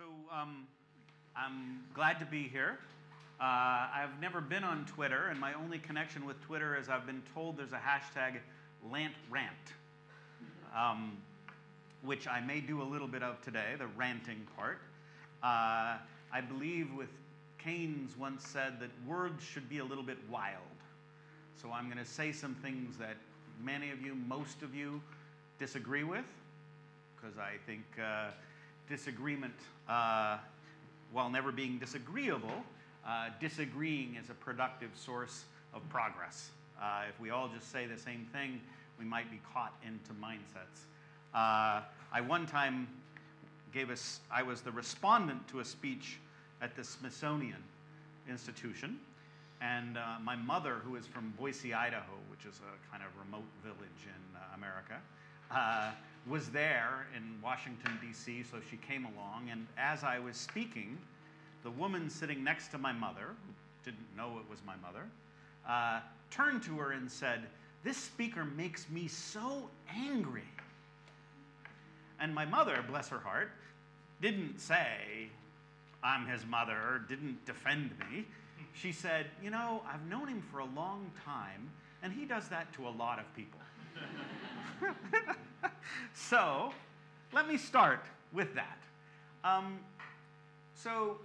So um, I'm glad to be here. Uh, I've never been on Twitter, and my only connection with Twitter is I've been told there's a hashtag LantRant, um, which I may do a little bit of today, the ranting part. Uh, I believe with Keynes once said that words should be a little bit wild. So I'm going to say some things that many of you, most of you, disagree with, because I think uh, disagreement, uh, while never being disagreeable, uh, disagreeing is a productive source of progress. Uh, if we all just say the same thing, we might be caught into mindsets. Uh, I one time gave us, I was the respondent to a speech at the Smithsonian Institution. And uh, my mother, who is from Boise, Idaho, which is a kind of remote village in uh, America, uh, was there in Washington, D.C., so she came along. And as I was speaking, the woman sitting next to my mother, who didn't know it was my mother, uh, turned to her and said, This speaker makes me so angry. And my mother, bless her heart, didn't say, I'm his mother, didn't defend me. She said, You know, I've known him for a long time, and he does that to a lot of people. so, let me start with that. Um, so,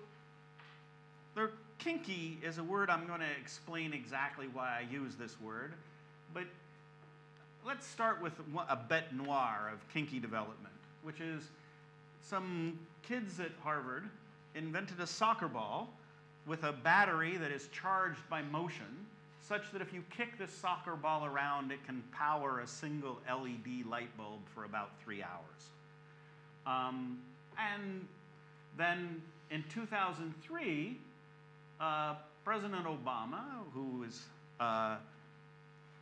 the kinky is a word I'm going to explain exactly why I use this word, but let's start with a bête noire of kinky development, which is some kids at Harvard invented a soccer ball with a battery that is charged by motion, such that if you kick this soccer ball around, it can power a single LED light bulb for about three hours. Um, and then in 2003, uh, President Obama, who is uh,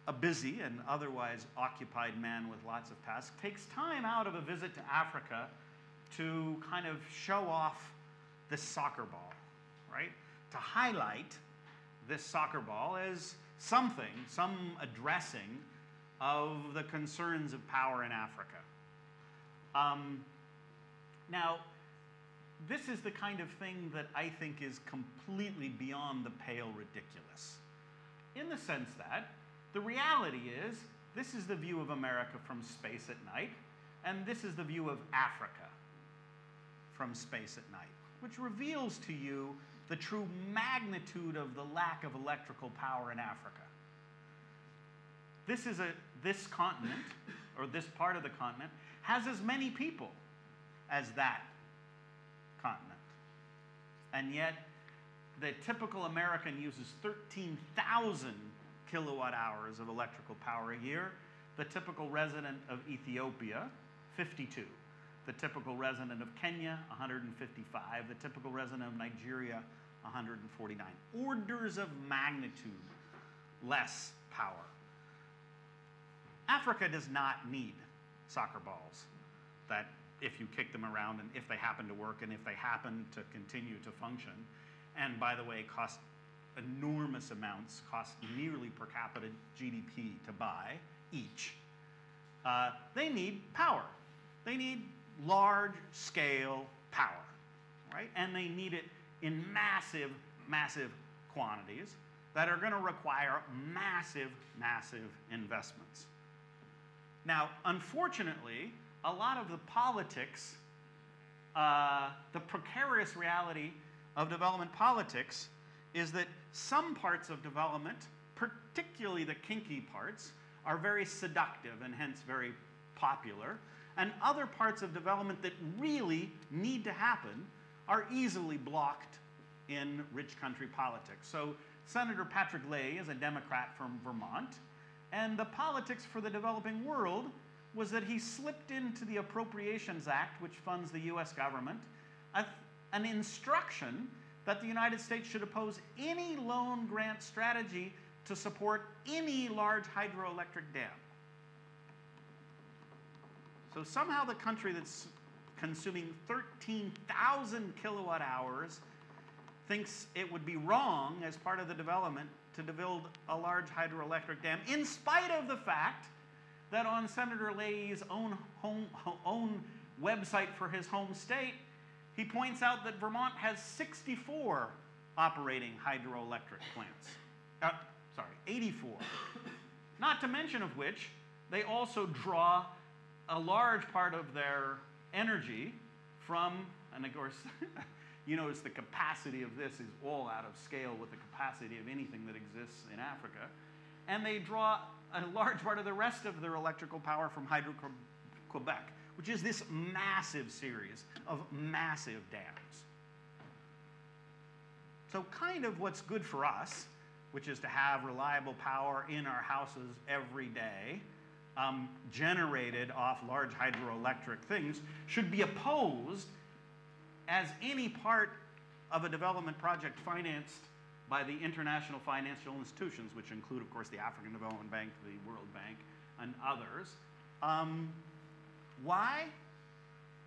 a busy and otherwise occupied man with lots of tasks, takes time out of a visit to Africa to kind of show off this soccer ball, right? To highlight this soccer ball as something, some addressing of the concerns of power in Africa. Um, now, this is the kind of thing that I think is completely beyond the pale ridiculous. In the sense that the reality is this is the view of America from space at night, and this is the view of Africa from space at night which reveals to you the true magnitude of the lack of electrical power in Africa. This is a this continent, or this part of the continent, has as many people as that continent. And yet, the typical American uses 13,000 kilowatt hours of electrical power a year. The typical resident of Ethiopia, 52 the typical resident of Kenya, 155, the typical resident of Nigeria, 149. Orders of magnitude less power. Africa does not need soccer balls that if you kick them around and if they happen to work and if they happen to continue to function, and by the way, cost enormous amounts, cost nearly per capita GDP to buy each. Uh, they need power. They need large scale power, right? And they need it in massive, massive quantities that are going to require massive, massive investments. Now, unfortunately, a lot of the politics, uh, the precarious reality of development politics is that some parts of development, particularly the kinky parts, are very seductive and hence very popular and other parts of development that really need to happen are easily blocked in rich country politics. So Senator Patrick Leahy is a Democrat from Vermont, and the politics for the developing world was that he slipped into the Appropriations Act, which funds the US government, a, an instruction that the United States should oppose any loan grant strategy to support any large hydroelectric dam. So somehow the country that's consuming 13,000 kilowatt hours thinks it would be wrong as part of the development to build a large hydroelectric dam, in spite of the fact that on Senator Leahy's own, home, own website for his home state, he points out that Vermont has 64 operating hydroelectric plants. Uh, sorry, 84. Not to mention of which, they also draw a large part of their energy from, and of course, you notice the capacity of this is all out of scale with the capacity of anything that exists in Africa. And they draw a large part of the rest of their electrical power from Hydro-Quebec, which is this massive series of massive dams. So kind of what's good for us, which is to have reliable power in our houses every day, um, generated off large hydroelectric things, should be opposed as any part of a development project financed by the international financial institutions, which include, of course, the African Development Bank, the World Bank, and others. Um, why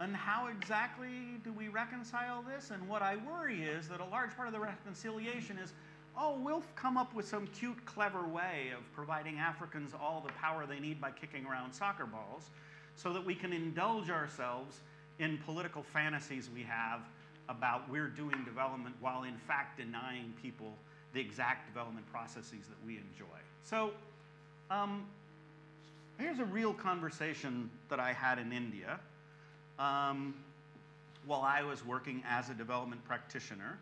and how exactly do we reconcile this? And what I worry is that a large part of the reconciliation is oh, we'll come up with some cute, clever way of providing Africans all the power they need by kicking around soccer balls so that we can indulge ourselves in political fantasies we have about we're doing development while in fact denying people the exact development processes that we enjoy. So um, here's a real conversation that I had in India um, while I was working as a development practitioner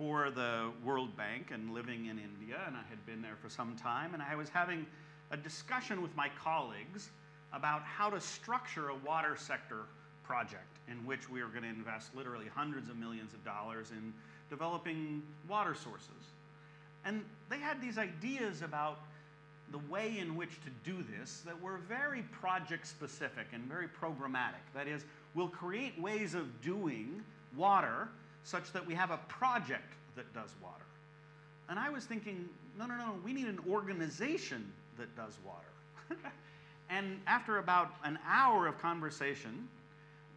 for the World Bank and living in India, and I had been there for some time, and I was having a discussion with my colleagues about how to structure a water sector project in which we were going to invest literally hundreds of millions of dollars in developing water sources. And they had these ideas about the way in which to do this that were very project specific and very programmatic. That is, we'll create ways of doing water such that we have a project that does water. And I was thinking, no, no, no, we need an organization that does water. and after about an hour of conversation,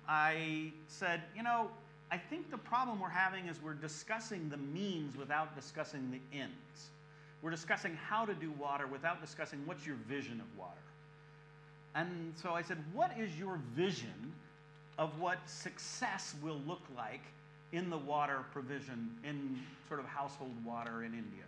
I said, you know, I think the problem we're having is we're discussing the means without discussing the ends. We're discussing how to do water without discussing what's your vision of water. And so I said, what is your vision of what success will look like in the water provision in sort of household water in India?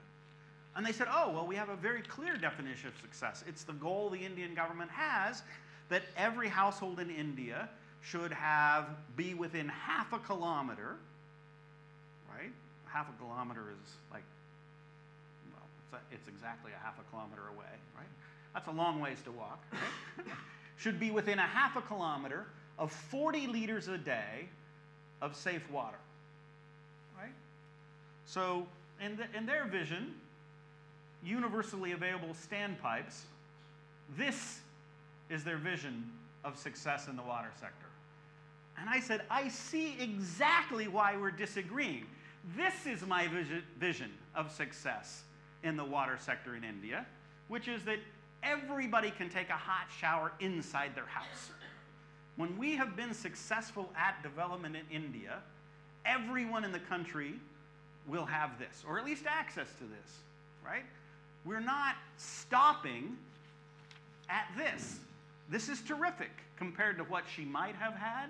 And they said, oh, well, we have a very clear definition of success. It's the goal the Indian government has that every household in India should have be within half a kilometer, right? Half a kilometer is like, well, it's, a, it's exactly a half a kilometer away, right? That's a long ways to walk, right? should be within a half a kilometer of 40 liters a day of safe water? So, in, the, in their vision, universally available standpipes, this is their vision of success in the water sector. And I said, I see exactly why we're disagreeing. This is my vision of success in the water sector in India, which is that everybody can take a hot shower inside their house. When we have been successful at development in India, everyone in the country will have this, or at least access to this, right? We're not stopping at this. This is terrific compared to what she might have had,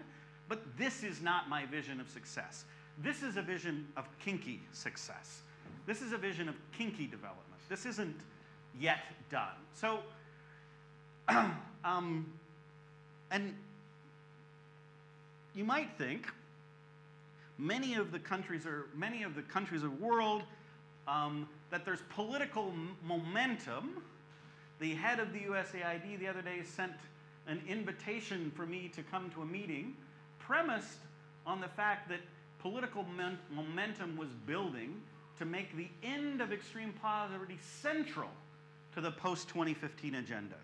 but this is not my vision of success. This is a vision of kinky success. This is a vision of kinky development. This isn't yet done. So, um, and you might think many of the countries or many of the countries of the world um, that there's political momentum. The head of the USAID the other day sent an invitation for me to come to a meeting premised on the fact that political momentum was building to make the end of extreme poverty central to the post 2015 agenda.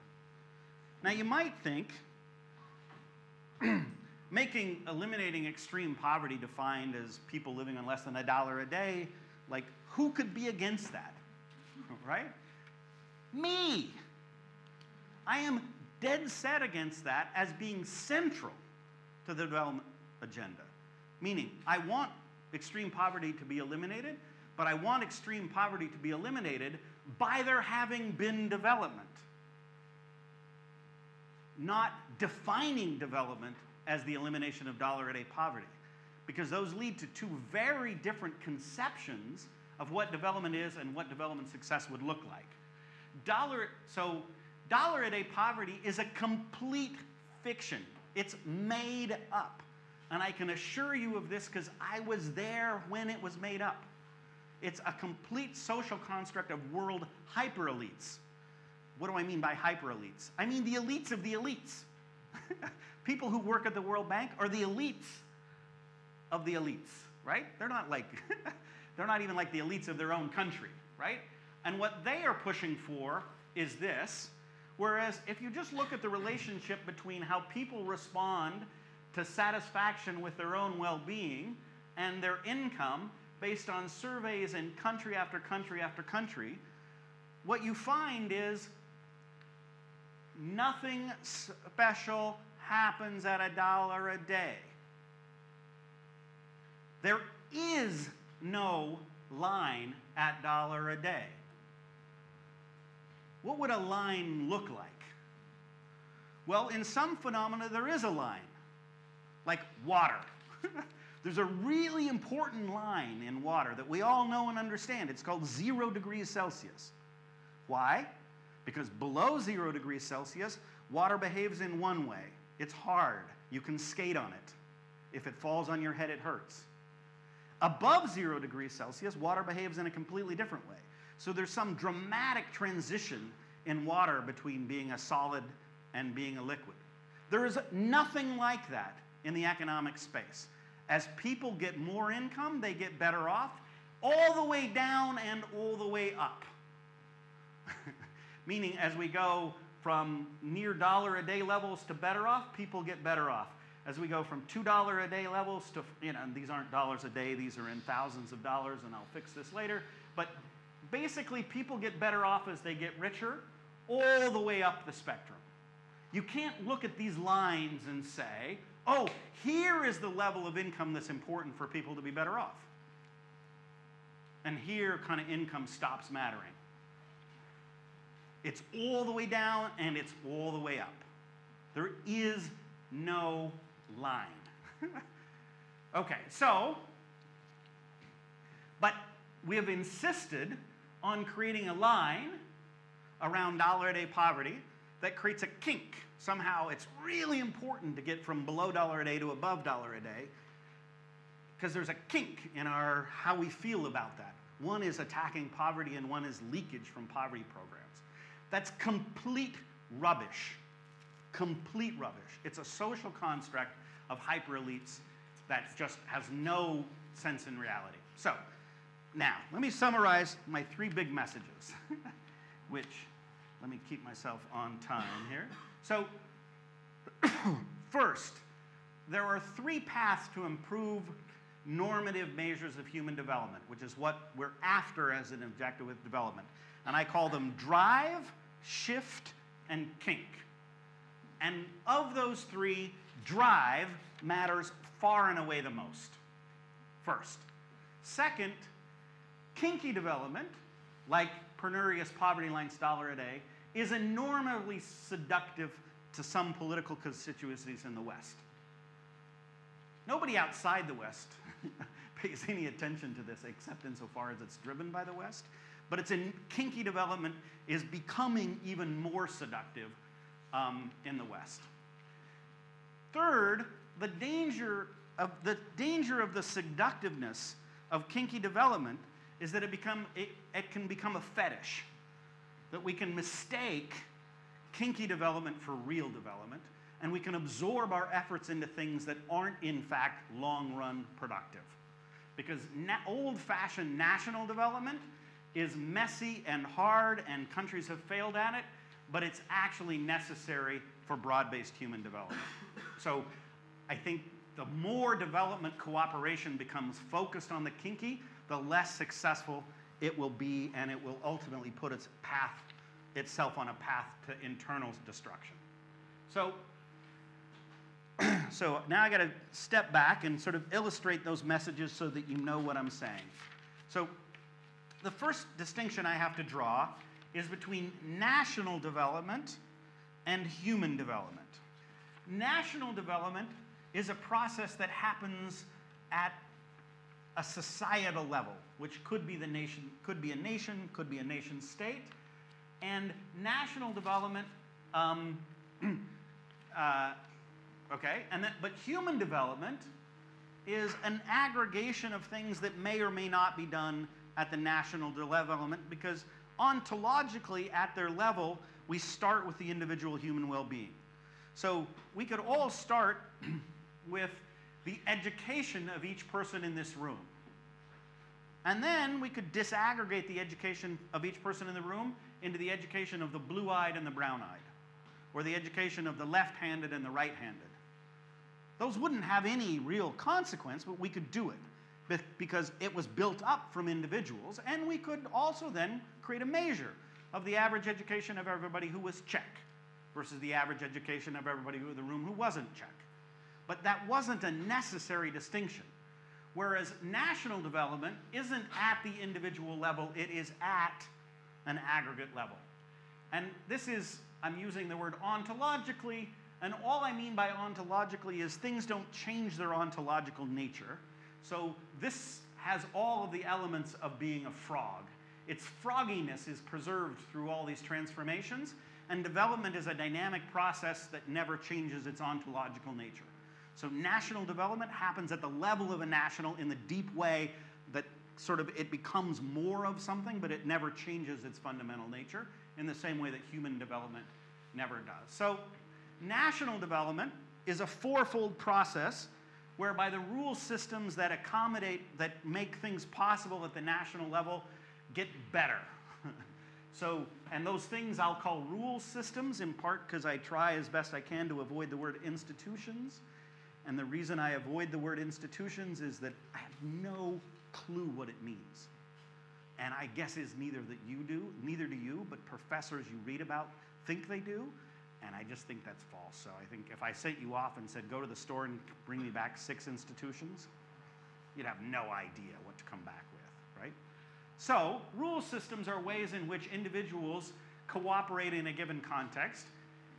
Now, you might think making eliminating extreme poverty defined as people living on less than a dollar a day, like who could be against that? Right? Me. I am dead set against that as being central to the development agenda. Meaning, I want extreme poverty to be eliminated, but I want extreme poverty to be eliminated by there having been development. Not defining development as the elimination of dollar a day poverty. because those lead to two very different conceptions of what development is and what development success would look like. Dollar, so dollar a day poverty is a complete fiction. It's made up. And I can assure you of this because I was there when it was made up. It's a complete social construct of world hyper elites. What do I mean by hyper elites? I mean the elites of the elites. People who work at the World Bank are the elites of the elites, right? They're not like, they're not even like the elites of their own country, right? And what they are pushing for is this. Whereas if you just look at the relationship between how people respond to satisfaction with their own well being and their income based on surveys in country after country after country, what you find is nothing special happens at a dollar a day. There is no line at dollar a day. What would a line look like? Well, in some phenomena, there is a line, like water. There's a really important line in water that we all know and understand. It's called zero degrees Celsius. Why? Because below zero degrees Celsius, water behaves in one way. It's hard. You can skate on it. If it falls on your head, it hurts. Above zero degrees Celsius, water behaves in a completely different way. So there's some dramatic transition in water between being a solid and being a liquid. There is nothing like that in the economic space. As people get more income, they get better off, all the way down and all the way up. Meaning, as we go from near dollar a day levels to better off, people get better off. As we go from $2 a day levels to, you know, these aren't dollars a day, these are in thousands of dollars, and I'll fix this later. But basically, people get better off as they get richer, all the way up the spectrum. You can't look at these lines and say, oh, here is the level of income that's important for people to be better off. And here, kind of income stops mattering. It's all the way down and it's all the way up. There is no line. okay, so, but we have insisted on creating a line around dollar a day poverty that creates a kink. Somehow it's really important to get from below dollar a day to above dollar a day because there's a kink in our how we feel about that. One is attacking poverty and one is leakage from poverty programs. That's complete rubbish. Complete rubbish. It's a social construct of hyper elites that just has no sense in reality. So, now, let me summarize my three big messages, which, let me keep myself on time here. So, first, there are three paths to improve normative measures of human development, which is what we're after as an objective with development. And I call them drive, shift, and kink. And of those three, drive matters far and away the most. First. Second, kinky development, like penurious poverty line dollar a day, is enormously seductive to some political constituencies in the West. Nobody outside the West pays any attention to this except insofar as it's driven by the West. But it's in kinky development is becoming even more seductive um, in the West. Third, the danger of the danger of the seductiveness of kinky development is that it become it, it can become a fetish. That we can mistake kinky development for real development, and we can absorb our efforts into things that aren't in fact long run productive. Because na- old fashioned national development is messy and hard, and countries have failed at it, but it's actually necessary for broad based human development. So I think the more development cooperation becomes focused on the kinky, the less successful it will be, and it will ultimately put its path itself on a path to internal destruction. So, so now I got to step back and sort of illustrate those messages so that you know what I'm saying. So the first distinction I have to draw is between national development and human development. National development is a process that happens at a societal level, which could be the nation, could be a nation, could be a nation state, and national development. Um, uh, okay, and that, but human development is an aggregation of things that may or may not be done at the national development because ontologically at their level we start with the individual human well-being. So we could all start with the education of each person in this room. And then we could disaggregate the education of each person in the room into the education of the blue-eyed and the brown-eyed or the education of the left-handed and the right-handed. Those wouldn't have any real consequence, but we could do it because it was built up from individuals, and we could also then create a measure of the average education of everybody who was Czech versus the average education of everybody in the room who wasn't Czech. But that wasn't a necessary distinction. Whereas national development isn't at the individual level, it is at an aggregate level. And this is, I'm using the word ontologically and all I mean by ontologically is things don't change their ontological nature. So this has all of the elements of being a frog. Its frogginess is preserved through all these transformations, and development is a dynamic process that never changes its ontological nature. So national development happens at the level of a national in the deep way that sort of it becomes more of something, but it never changes its fundamental nature in the same way that human development never does. So National development is a fourfold process whereby the rule systems that accommodate, that make things possible at the national level get better. so, and those things I'll call rule systems in part because I try as best I can to avoid the word institutions. And the reason I avoid the word institutions is that I have no clue what it means. And I guess is neither that you do, neither do you, but professors you read about think they do. And I just think that's false. So I think if I sent you off and said, go to the store and bring me back six institutions, you'd have no idea what to come back with, right? So rule systems are ways in which individuals cooperate in a given context.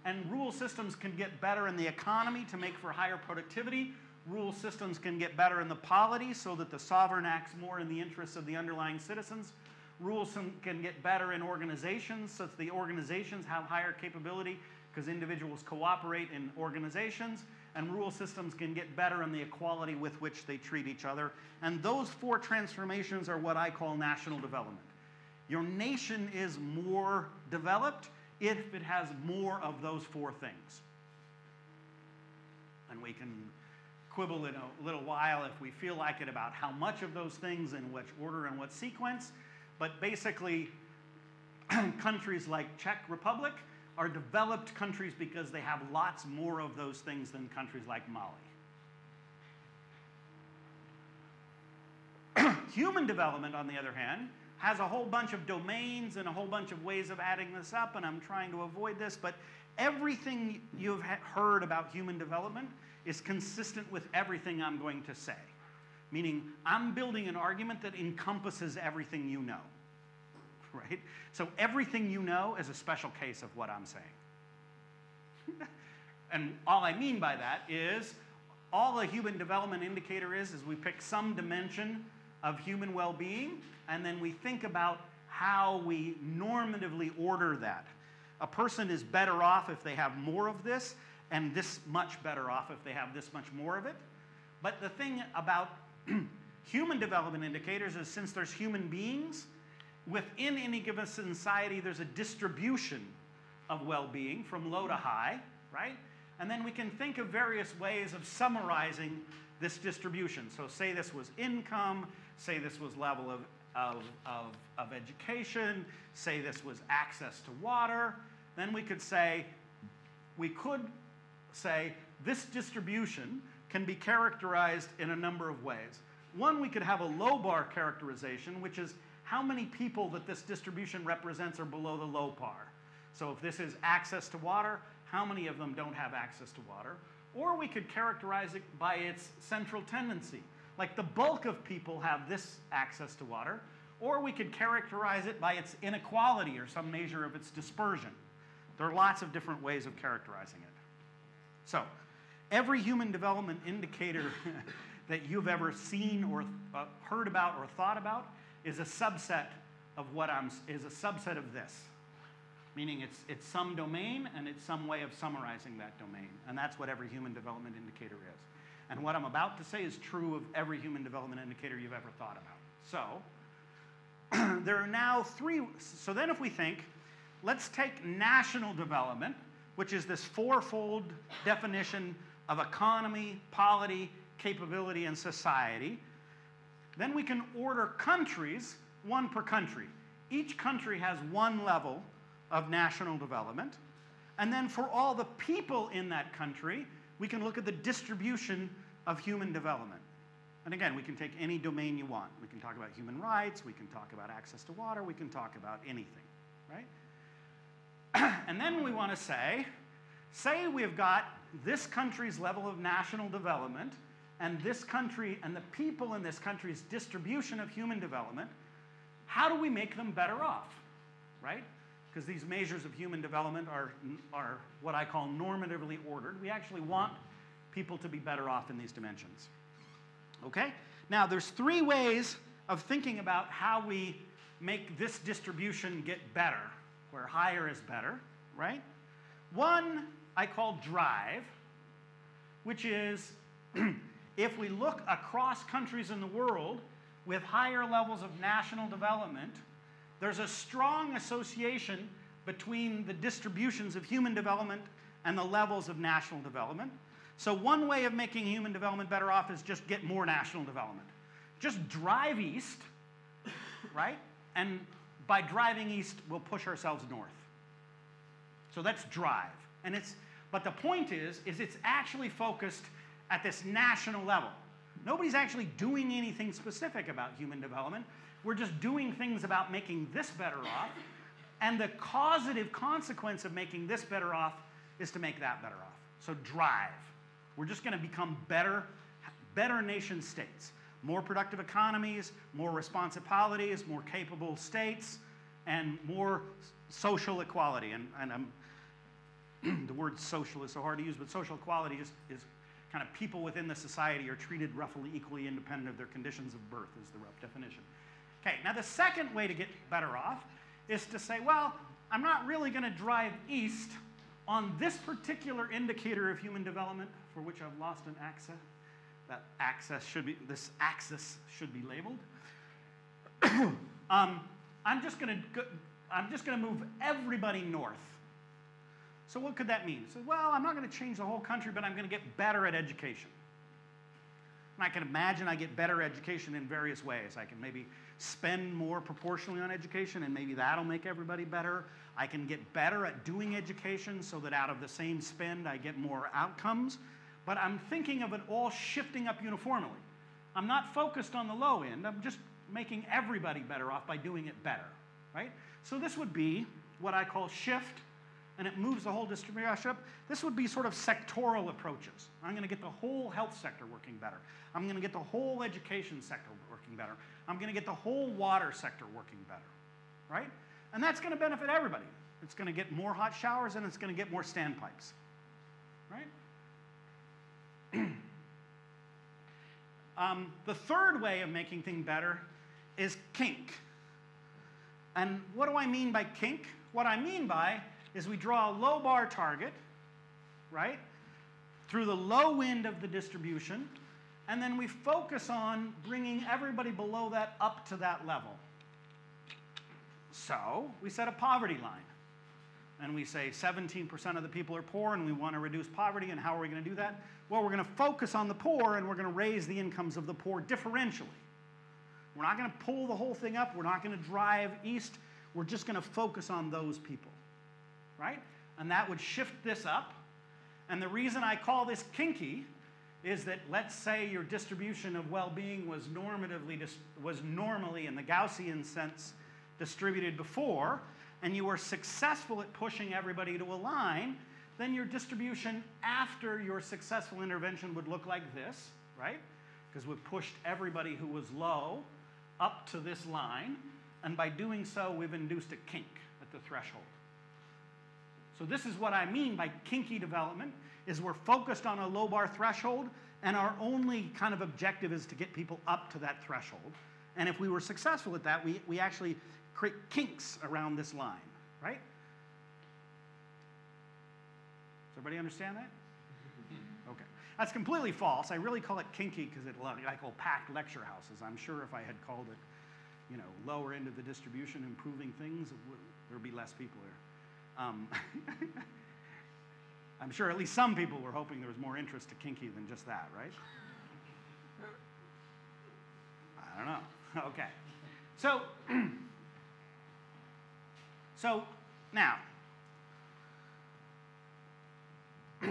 And rule systems can get better in the economy to make for higher productivity. Rule systems can get better in the polity so that the sovereign acts more in the interests of the underlying citizens. Rules can get better in organizations so that the organizations have higher capability because individuals cooperate in organizations, and rule systems can get better in the equality with which they treat each other. And those four transformations are what I call national development. Your nation is more developed if it has more of those four things. And we can quibble in a little while if we feel like it about how much of those things, in which order and what sequence. But basically, countries like Czech Republic are developed countries because they have lots more of those things than countries like Mali. Human development, on the other hand, has a whole bunch of domains and a whole bunch of ways of adding this up, and I'm trying to avoid this, but everything you've heard about human development is consistent with everything I'm going to say. Meaning, I'm building an argument that encompasses everything you know. right? So everything you know is a special case of what I'm saying. and all I mean by that is all a human development indicator is is we pick some dimension of human well-being and then we think about how we normatively order that. A person is better off if they have more of this and this much better off if they have this much more of it. But the thing about human development indicators is since there's human beings, within any given society, there's a distribution of well being from low to high, right? And then we can think of various ways of summarizing this distribution. So, say this was income, say this was level of, of, of, of education, say this was access to water. Then we could say, we could say this distribution can be characterized in a number of ways. One, we could have a low bar characterization, which is how many people that this distribution represents are below the low bar. So if this is access to water, how many of them don't have access to water? Or we could characterize it by its central tendency. Like the bulk of people have this access to water, or we could characterize it by its inequality or some measure of its dispersion. There are lots of different ways of characterizing it. So, every human development indicator that you've ever seen or uh, heard about or thought about is a subset of what I'm, is a subset of this. Meaning it's, it's some domain and it's some way of summarizing that domain. And that's what every human development indicator is. And what I'm about to say is true of every human development indicator you've ever thought about. So, there are now three. So then, if we think, let's take national development, which is this fourfold definition of economy, polity, capability, and society. Then we can order countries, one per country. Each country has one level of national development. And then for all the people in that country, we can look at the distribution of human development. And again, we can take any domain you want. We can talk about human rights, we can talk about access to water, we can talk about anything, right? and then we want to say, say we've got this country's level of national development and this country and the people in this country's distribution of human development, how do we make them better off, right? Because these measures of human development are, are what I call normatively ordered. We actually want people to be better off in these dimensions. Okay? Now, there's three ways of thinking about how we make this distribution get better, where higher is better, right? One I call drive, which is if we look across countries in the world with higher levels of national development, there's a strong association between the distributions of human development and the levels of national development. So, one way of making human development better off is just get more national development. Just drive east, right? And by driving east, we'll push ourselves north. So that's drive. And it's, but the point is, is it's actually focused at this national level. Nobody's actually doing anything specific about human development. We're just doing things about making this better off. And the causative consequence of making this better off is to make that better off. So drive. We're just going to become better, better nation states. More productive economies, more responsive polities, more capable states, and more social equality. And, and the word social is so hard to use, but social equality is, is kind of people within the society are treated roughly equally independent of their conditions of birth, is the rough definition. Okay, now the second way to get better off is to say, well, I'm not really going to drive east on this particular indicator of human development, for which I've lost an axis, that axis should be, this axis should be labeled. um, I'm just going to I'm just going to move everybody north. So what could that mean? So, well, I'm not going to change the whole country, but I'm going to get better at education. And I can imagine I get better education in various ways. I can maybe spend more proportionally on education, and maybe that'll make everybody better. I can get better at doing education so that out of the same spend, I get more outcomes. But I'm thinking of it all shifting up uniformly. I'm not focused on the low end, I'm just making everybody better off by doing it better, right? So this would be what I call shift, and it moves the whole distribution up. This would be sort of sectoral approaches. I'm going to get the whole health sector working better. I'm going to get the whole education sector working better. I'm going to get the whole water sector working better, right? And that's going to benefit everybody. It's going to get more hot showers and it's going to get more standpipes, right? um, the third way of making things better is kink. And what do I mean by kink? What I mean by is we draw a low bar target, right, through the low end of the distribution, and then we focus on bringing everybody below that up to that level. So we set a poverty line. And we say 17% of the people are poor and we want to reduce poverty. And how are we going to do that? Well, we're going to focus on the poor and we're going to raise the incomes of the poor differentially. We're not going to pull the whole thing up. We're not going to drive east. We're just going to focus on those people. Right? And that would shift this up. And the reason I call this kinky is that let's say your distribution of well-being was normatively was normally in the Gaussian sense distributed before, and you were successful at pushing everybody to align, then your distribution after your successful intervention would look like this, right? Because we've pushed everybody who was low up to this line, and by doing so, we've induced a kink at the threshold. So this is what I mean by kinky development, is we're focused on a low bar threshold, And our only kind of objective is to get people up to that threshold. And if we were successful at that, we, we actually create kinks around this line, right? Does everybody understand that? Okay. That's completely false. I really call it kinky because it I call packed lecture houses. I'm sure if I had called it, you know, lower end of the distribution, improving things, there would be less people here. Um, I'm sure at least some people were hoping there was more interest to kinky than just that, right? I don't know. Okay. So, so now,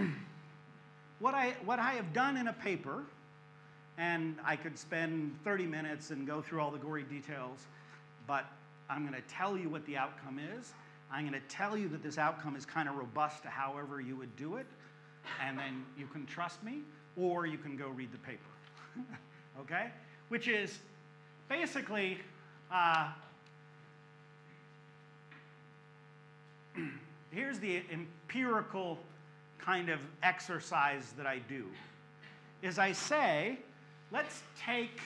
what I, what I have done in a paper, and I could spend 30 minutes and go through all the gory details, but I'm going to tell you what the outcome is. I'm going to tell you that this outcome is kind of robust to however you would do it, and then you can trust me, or you can go read the paper. okay? Which is basically, uh, here's the empirical kind of exercise that I do is I say, let's take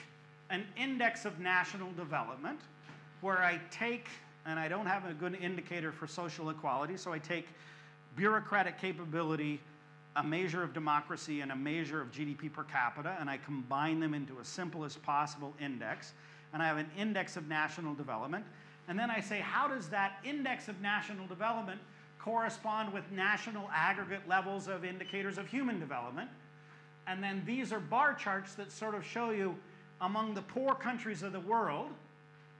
an index of national development where I take, and I don't have a good indicator for social equality, so I take bureaucratic capability, a measure of democracy, and a measure of GDP per capita, and I combine them into a simplest possible index. And I have an index of national development. And then I say, how does that index of national development correspond with national aggregate levels of indicators of human development. And then these are bar charts that sort of show you among the poor countries of the world,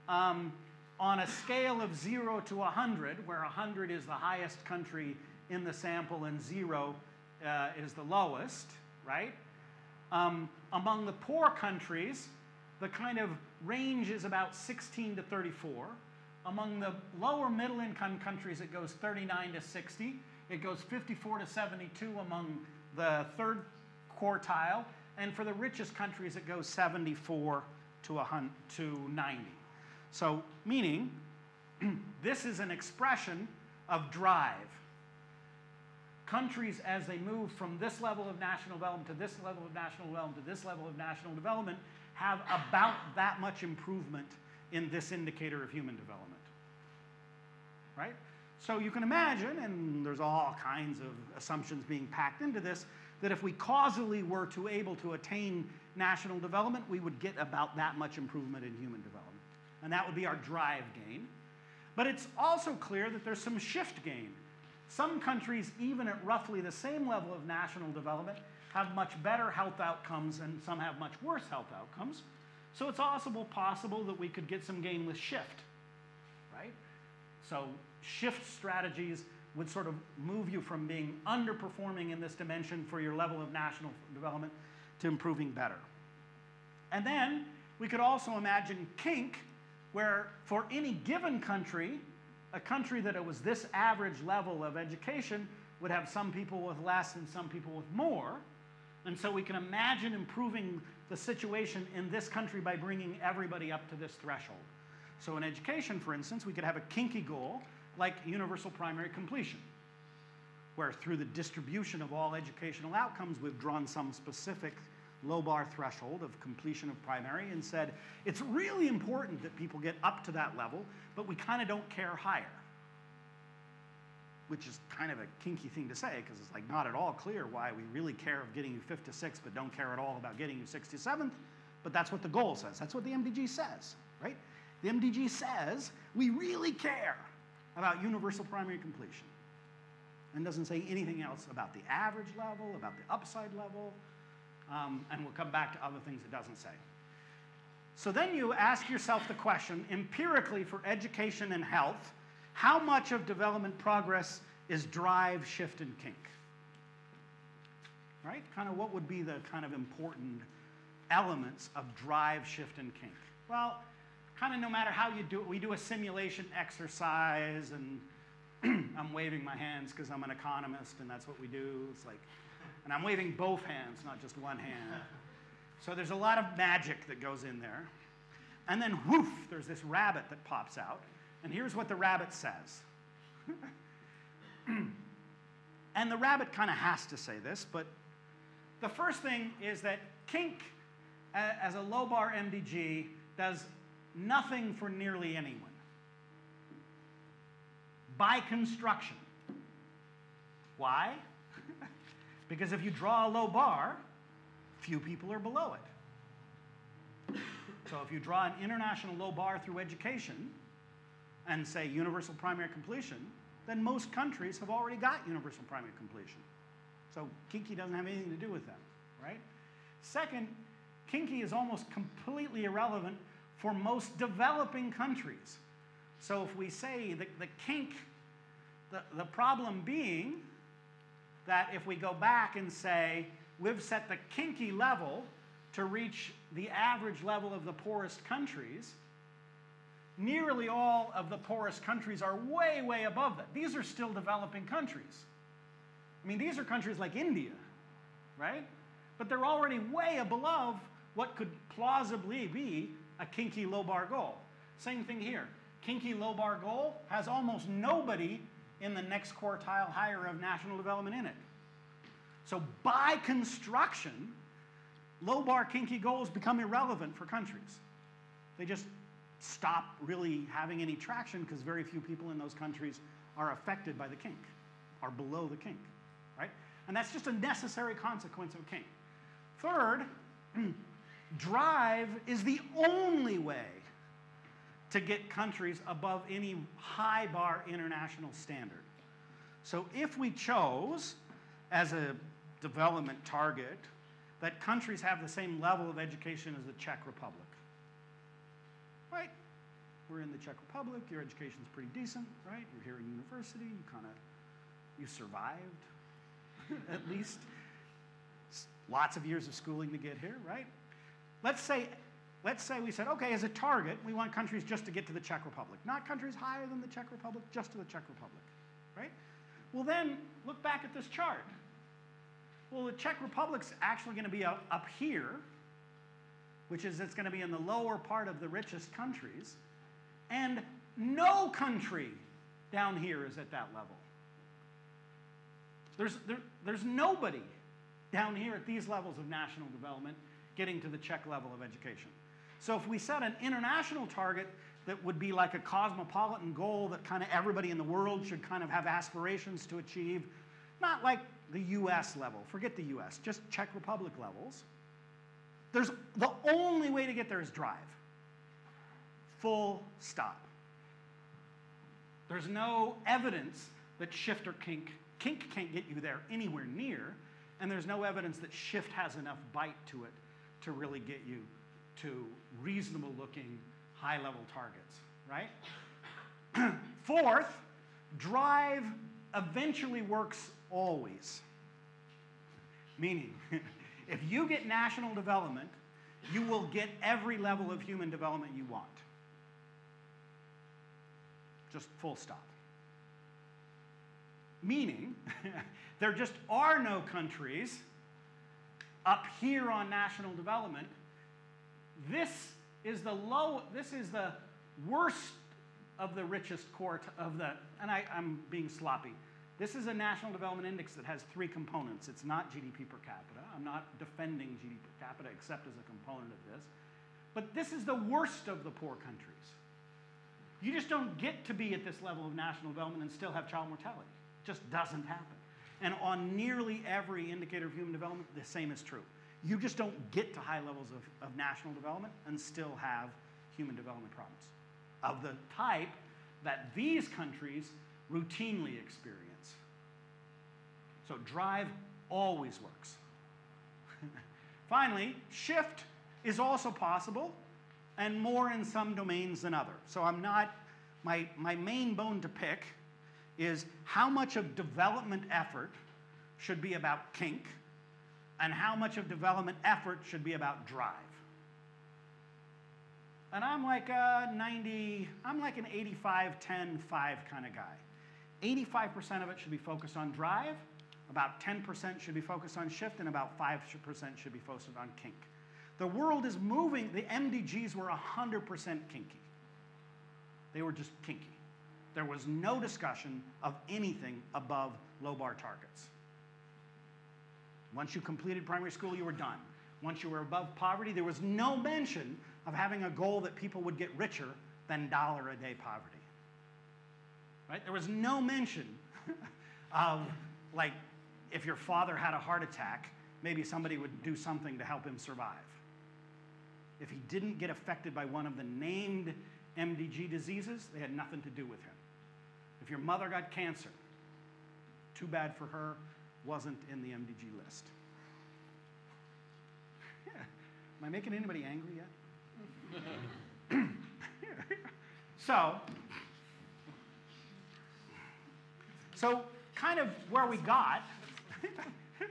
um, on a scale of 0 to 100, where 100 is the highest country in the sample and 0 uh, is the lowest, right? Um, among the poor countries, the kind of range is about 16 to 34. Among the lower middle income countries, it goes 39 to 60. It goes 54 to 72 among the third quartile. And for the richest countries, it goes 74 to, 100, to 90. So, meaning, this is an expression of drive. Countries, as they move from this level of national development to this level of national development to this level of national development, have about that much improvement in this indicator of human development right? So you can imagine, and there's all kinds of assumptions being packed into this, that if we causally were to able to attain national development, we would get about that much improvement in human development. And that would be our drive gain. But it's also clear that there's some shift gain. Some countries, even at roughly the same level of national development, have much better health outcomes and some have much worse health outcomes. So it's also possible that we could get some gain with shift, right? So shift strategies would sort of move you from being underperforming in this dimension for your level of national development to improving better. And then we could also imagine kink, where for any given country, a country that it was this average level of education would have some people with less and some people with more. And so we can imagine improving the situation in this country by bringing everybody up to this threshold. So in education, for instance, we could have a kinky goal like universal primary completion, where through the distribution of all educational outcomes, we've drawn some specific low bar threshold of completion of primary and said it's really important that people get up to that level, but we kind of don't care higher. Which is kind of a kinky thing to say because it's like not at all clear why we really care of getting you fifth to sixth, but don't care at all about getting you 67th. But that's what the goal says. That's what the MDG says, right? The MDG says we really care about universal primary completion and doesn't say anything else about the average level, about the upside level, um, and we'll come back to other things it doesn't say. So then you ask yourself the question empirically for education and health, how much of development progress is drive, shift, and kink? Right? Kind of what would be the kind of important elements of drive, shift, and kink? Well, kind of no matter how you do it, we do a simulation exercise, and I'm waving my hands because I'm an economist, and that's what we do. It's like, and I'm waving both hands, not just one hand. So there's a lot of magic that goes in there. And then, whoof, there's this rabbit that pops out. And here's what the rabbit says. and the rabbit kind of has to say this, but the first thing is that kink, as a low bar MDG, does nothing for nearly anyone by construction. Why? Because if you draw a low bar, few people are below it. So if you draw an international low bar through education and say universal primary completion, then most countries have already got universal primary completion. So kinky doesn't have anything to do with that, right? Second, kinky is almost completely irrelevant for most developing countries. So if we say the, the kink, the, the problem being that if we go back and say we've set the kinky level to reach the average level of the poorest countries, nearly all of the poorest countries are way, way above that. These are still developing countries. I mean, these are countries like India, right? But they're already way above what could plausibly be a kinky low bar goal. Same thing here. Kinky low bar goal has almost nobody in the next quartile higher of national development in it. So by construction, low bar kinky goals become irrelevant for countries. They just stop really having any traction because very few people in those countries are affected by the kink, are below the kink, right? And that's just a necessary consequence of kink. Third, drive is the only way to get countries above any high bar international standard. So if we chose as a development target that countries have the same level of education as the Czech Republic, right? We're in the Czech Republic, your education's pretty decent, right? You're here in university, you kind of, you survived, at least. Lots of years of schooling to get here, right? Let's say, let's say we said, okay, as a target, we want countries just to get to the Czech Republic. Not countries higher than the Czech Republic, just to the Czech Republic, right? Well then, look back at this chart. Well, the Czech Republic's actually going to be up, here, which is it's going to be in the lower part of the richest countries, and no country down here is at that level. There's, there, there's nobody down here at these levels of national development getting to the Czech level of education. So if we set an international target that would be like a cosmopolitan goal that kind of everybody in the world should kind of have aspirations to achieve, not like the US level, forget the US, just Czech Republic levels, there's the only way to get there is drive. Full stop. There's no evidence that shift or kink, kink can't get you there anywhere near, and there's no evidence that shift has enough bite to it to really get you to reasonable looking high level targets, right? Fourth, drive eventually works always. Meaning, if you get national development, you will get every level of human development you want. Just full stop. Meaning, there just are no countries up here on national development. This is the low, this is the worst of the richest court of the, and I, I'm being sloppy. This is a national development index that has three components. It's not GDP per capita. I'm not defending GDP per capita except as a component of this. But this is the worst of the poor countries. You just don't get to be at this level of national development and still have child mortality. It just doesn't happen. And on nearly every indicator of human development, the same is true. You just don't get to high levels of, of national development and still have human development problems of the type that these countries routinely experience. So drive always works. Finally, shift is also possible and more in some domains than other. So I'm not, my, my main bone to pick is how much of development effort should be about kink and how much of development effort should be about drive. And I'm like a 90, I'm like an 85, 10, 5 kind of guy. 85% of it should be focused on drive, about 10% should be focused on shift, and about 5% should be focused on kink. The world is moving, the MDGs were 100% kinky. They were just kinky. There was no discussion of anything above low bar targets. Once you completed primary school, you were done. Once you were above poverty, there was no mention of having a goal that people would get richer than dollar a day poverty. Right? There was no mention of, like, if your father had a heart attack, maybe somebody would do something to help him survive. If he didn't get affected by one of the named MDG diseases, they had nothing to do with him. If your mother got cancer, too bad for her, wasn't in the MDG list. Yeah. Am I making anybody angry yet? so, so kind of where we got,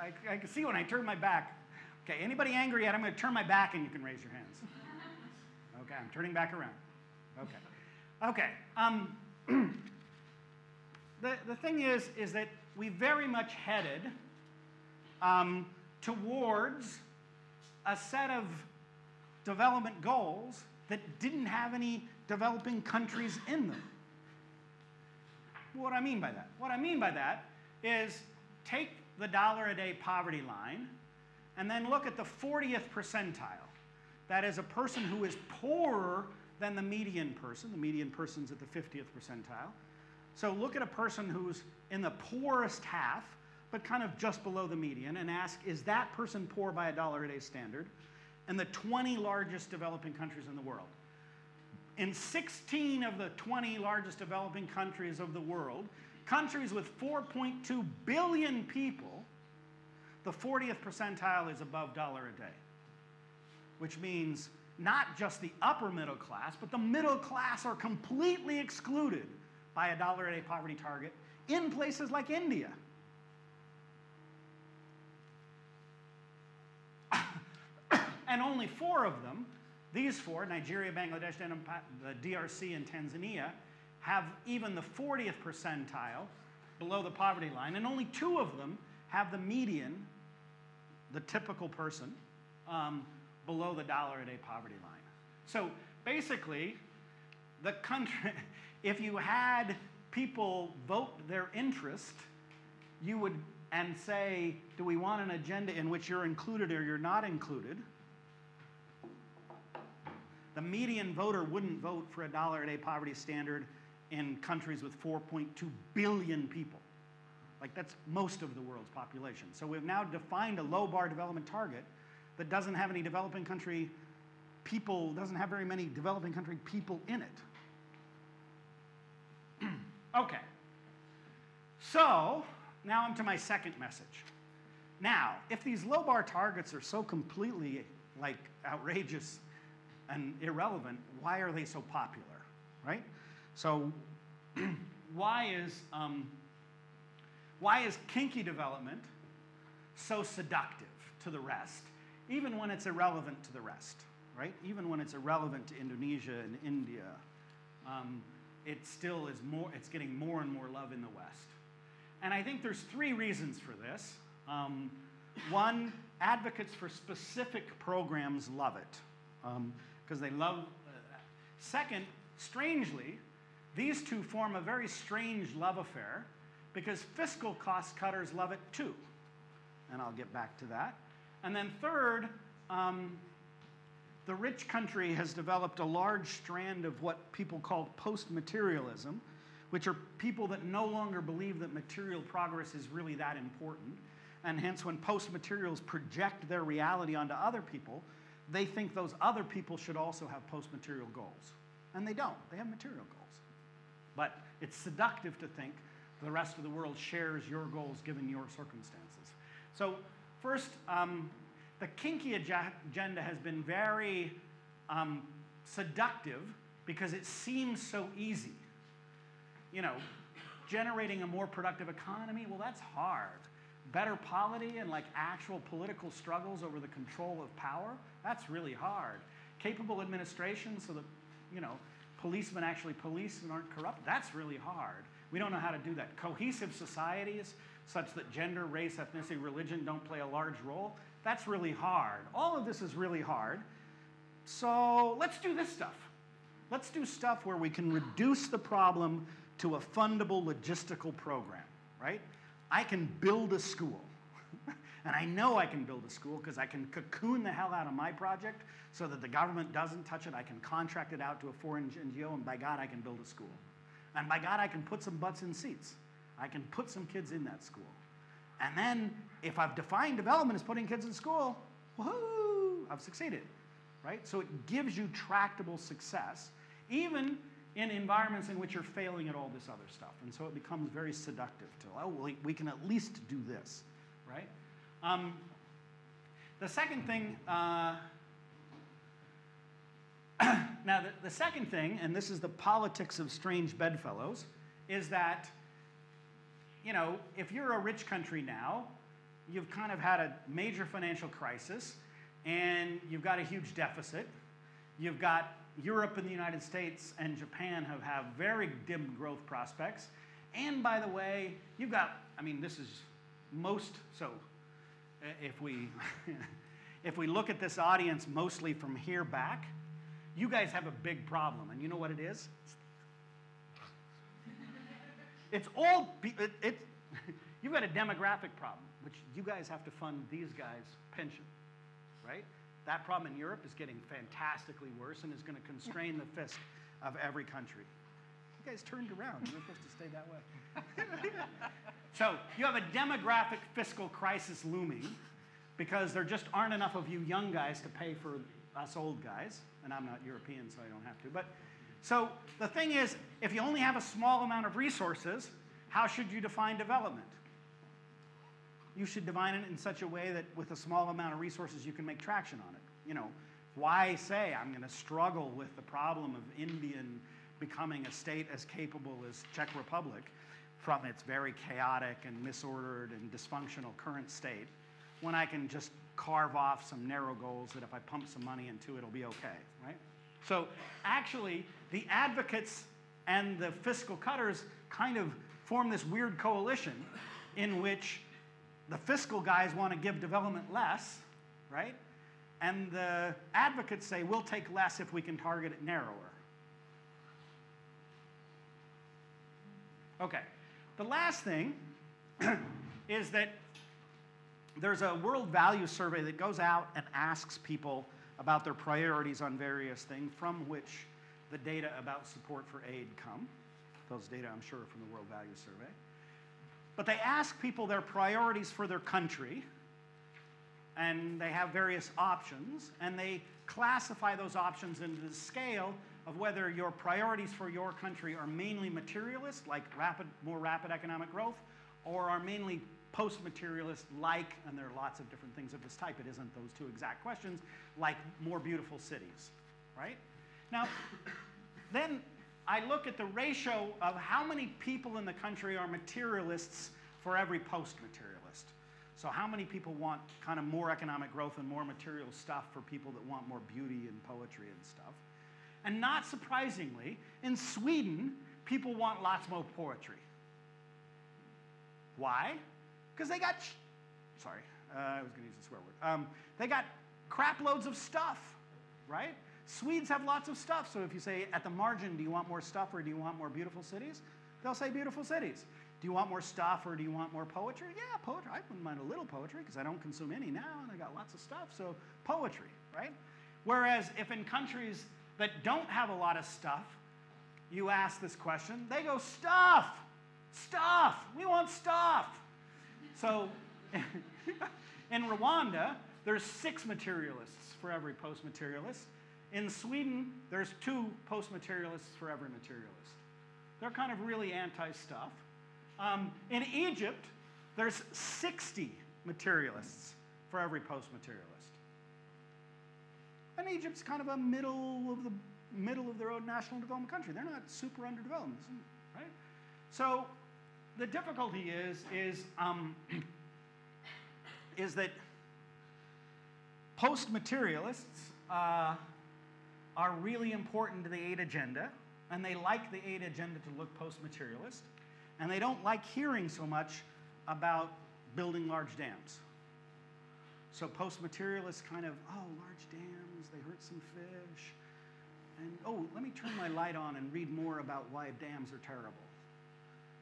I, I can see when I turn my back. Okay, anybody angry yet? I'm going to turn my back and you can raise your hands. Okay, I'm turning back around. Okay. Okay. Um, the, the thing is, is that we very much headed um, towards a set of development goals that didn't have any developing countries in them. What I mean by that? What I mean by that is take the dollar a day poverty line and then look at the 40th percentile. That is a person who is poorer than the median person. The median person's at the 50th percentile. So look at a person who's in the poorest half, but kind of just below the median, and ask, is that person poor by a dollar a day standard? And the 20 largest developing countries in the world. In 16 of the 20 largest developing countries of the world, countries with 4.2 billion people, the 40th percentile is above dollar a day, which means not just the upper middle class, but the middle class are completely excluded by a dollar a day poverty target in places like India. and only four of them, these four, Nigeria, Bangladesh, the DRC, and Tanzania, have even the 40th percentile below the poverty line, and only two of them have the median, the typical person, um, below the dollar a day poverty line. So basically, the country, if you had people vote their interest, you would and say, do we want an agenda in which you're included or you're not included? The median voter wouldn't vote for a dollar a day poverty standard in countries with 4.2 billion people. Like that's most of the world's population. So we've now defined a low bar development target that doesn't have any developing country people, doesn't have very many developing country people in it. Okay. So now I'm to my second message. Now, if these low bar targets are so completely like outrageous and irrelevant, why are they so popular, right? So why is um, why is kinky development so seductive to the rest, even when it's irrelevant to the rest, right? Even when it's irrelevant to Indonesia and India, um, it still is more. It's getting more and more love in the West, and I think there's three reasons for this. Um, one, advocates for specific programs love it because um, they love. Uh, second, strangely, these two form a very strange love affair because fiscal cost cutters love it too. And I'll get back to that. And then, third, um, the rich country has developed a large strand of what people call post materialism, which are people that no longer believe that material progress is really that important. And hence, when post materials project their reality onto other people, they think those other people should also have post material goals. And they don't, they have material goals. But it's seductive to think the rest of the world shares your goals given your circumstances. So, first, um, the kinky agenda has been very um, seductive because it seems so easy. You know, generating a more productive economy, well, that's hard. Better polity and like actual political struggles over the control of power, that's really hard. Capable administration so that, you know, policemen actually police and aren't corrupt. That's really hard. We don't know how to do that. Cohesive societies, such that gender, race, ethnicity, religion don't play a large role, that's really hard. All of this is really hard. So let's do this stuff. Let's do stuff where we can reduce the problem to a fundable logistical program, right? I can build a school. and I know I can build a school because I can cocoon the hell out of my project so that the government doesn't touch it. I can contract it out to a foreign NGO, and by God, I can build a school. And by God, I can put some butts in seats. I can put some kids in that school. And then, if I've defined development as putting kids in school, woohoo, I've succeeded, right? So it gives you tractable success, even in environments in which you're failing at all this other stuff. And so it becomes very seductive to, oh, well, we can at least do this, right? Um, the second thing, uh, now the, the second thing, and this is the politics of strange bedfellows, is that, you know, if you're a rich country now, you've kind of had a major financial crisis, and you've got a huge deficit. You've got Europe and the United States and Japan have, have very dim growth prospects. And by the way, you've got, I mean, this is most, so if we, if we look at this audience mostly from here back, you guys have a big problem. And you know what it is? It's all, it, it, you've got a demographic problem, which you guys have to fund these guys' pension, right? That problem in Europe is getting fantastically worse and is going to constrain the fisc of every country. You guys turned around. You were supposed to stay that way. so you have a demographic fiscal crisis looming because there just aren't enough of you young guys to pay for us old guys. And I'm not European, so I don't have to. But so the thing is, if you only have a small amount of resources, how should you define development? You should divine it in such a way that with a small amount of resources you can make traction on it. You know, why say I'm going to struggle with the problem of Indian becoming a state as capable as Czech Republic from its very chaotic and misordered and dysfunctional current state when I can just carve off some narrow goals that if I pump some money into it, it'll be okay, right? So actually, the advocates and the fiscal cutters kind of form this weird coalition in which the fiscal guys want to give development less, right? And the advocates say we'll take less if we can target it narrower. Okay. The last thing is that there's a world value survey that goes out and asks people about their priorities on various things, from which the data about support for aid come. Those data, I'm sure, are from the World Value Survey. But they ask people their priorities for their country, and they have various options, and they classify those options into the scale of whether your priorities for your country are mainly materialist, like rapid, more rapid economic growth, or are mainly post-materialist, like, and there are lots of different things of this type. It isn't those two exact questions, like more beautiful cities, right? Now, then I look at the ratio of how many people in the country are materialists for every post-materialist. So how many people want kind of more economic growth and more material stuff for people that want more beauty and poetry and stuff. And not surprisingly, in Sweden, people want lots more poetry. Why? Because they got, sorry, uh, I was going to use a swear word. Um, they got crap loads of stuff, right? Swedes have lots of stuff. So if you say at the margin, do you want more stuff or do you want more beautiful cities? They'll say beautiful cities. Do you want more stuff or do you want more poetry? Yeah, poetry. I wouldn't mind a little poetry because I don't consume any now and I got lots of stuff. So poetry, right? Whereas if in countries that don't have a lot of stuff, you ask this question, they go, stuff, stuff, we want stuff. So in Rwanda, there's six materialists for every post-materialist. In Sweden, there's two post-materialists for every materialist. They're kind of really anti-stuff. Um, in Egypt, there's 60 materialists for every post-materialist. And Egypt's kind of a middle of the middle of their own national development country. They're not super underdeveloped, right? So the difficulty is is um, is that post-materialists uh, are really important to the aid agenda, and they like the aid agenda to look post-materialist, and they don't like hearing so much about building large dams. So post-materialists kind of, oh, large dams, they hurt some fish. And oh, let me turn my light on and read more about why dams are terrible.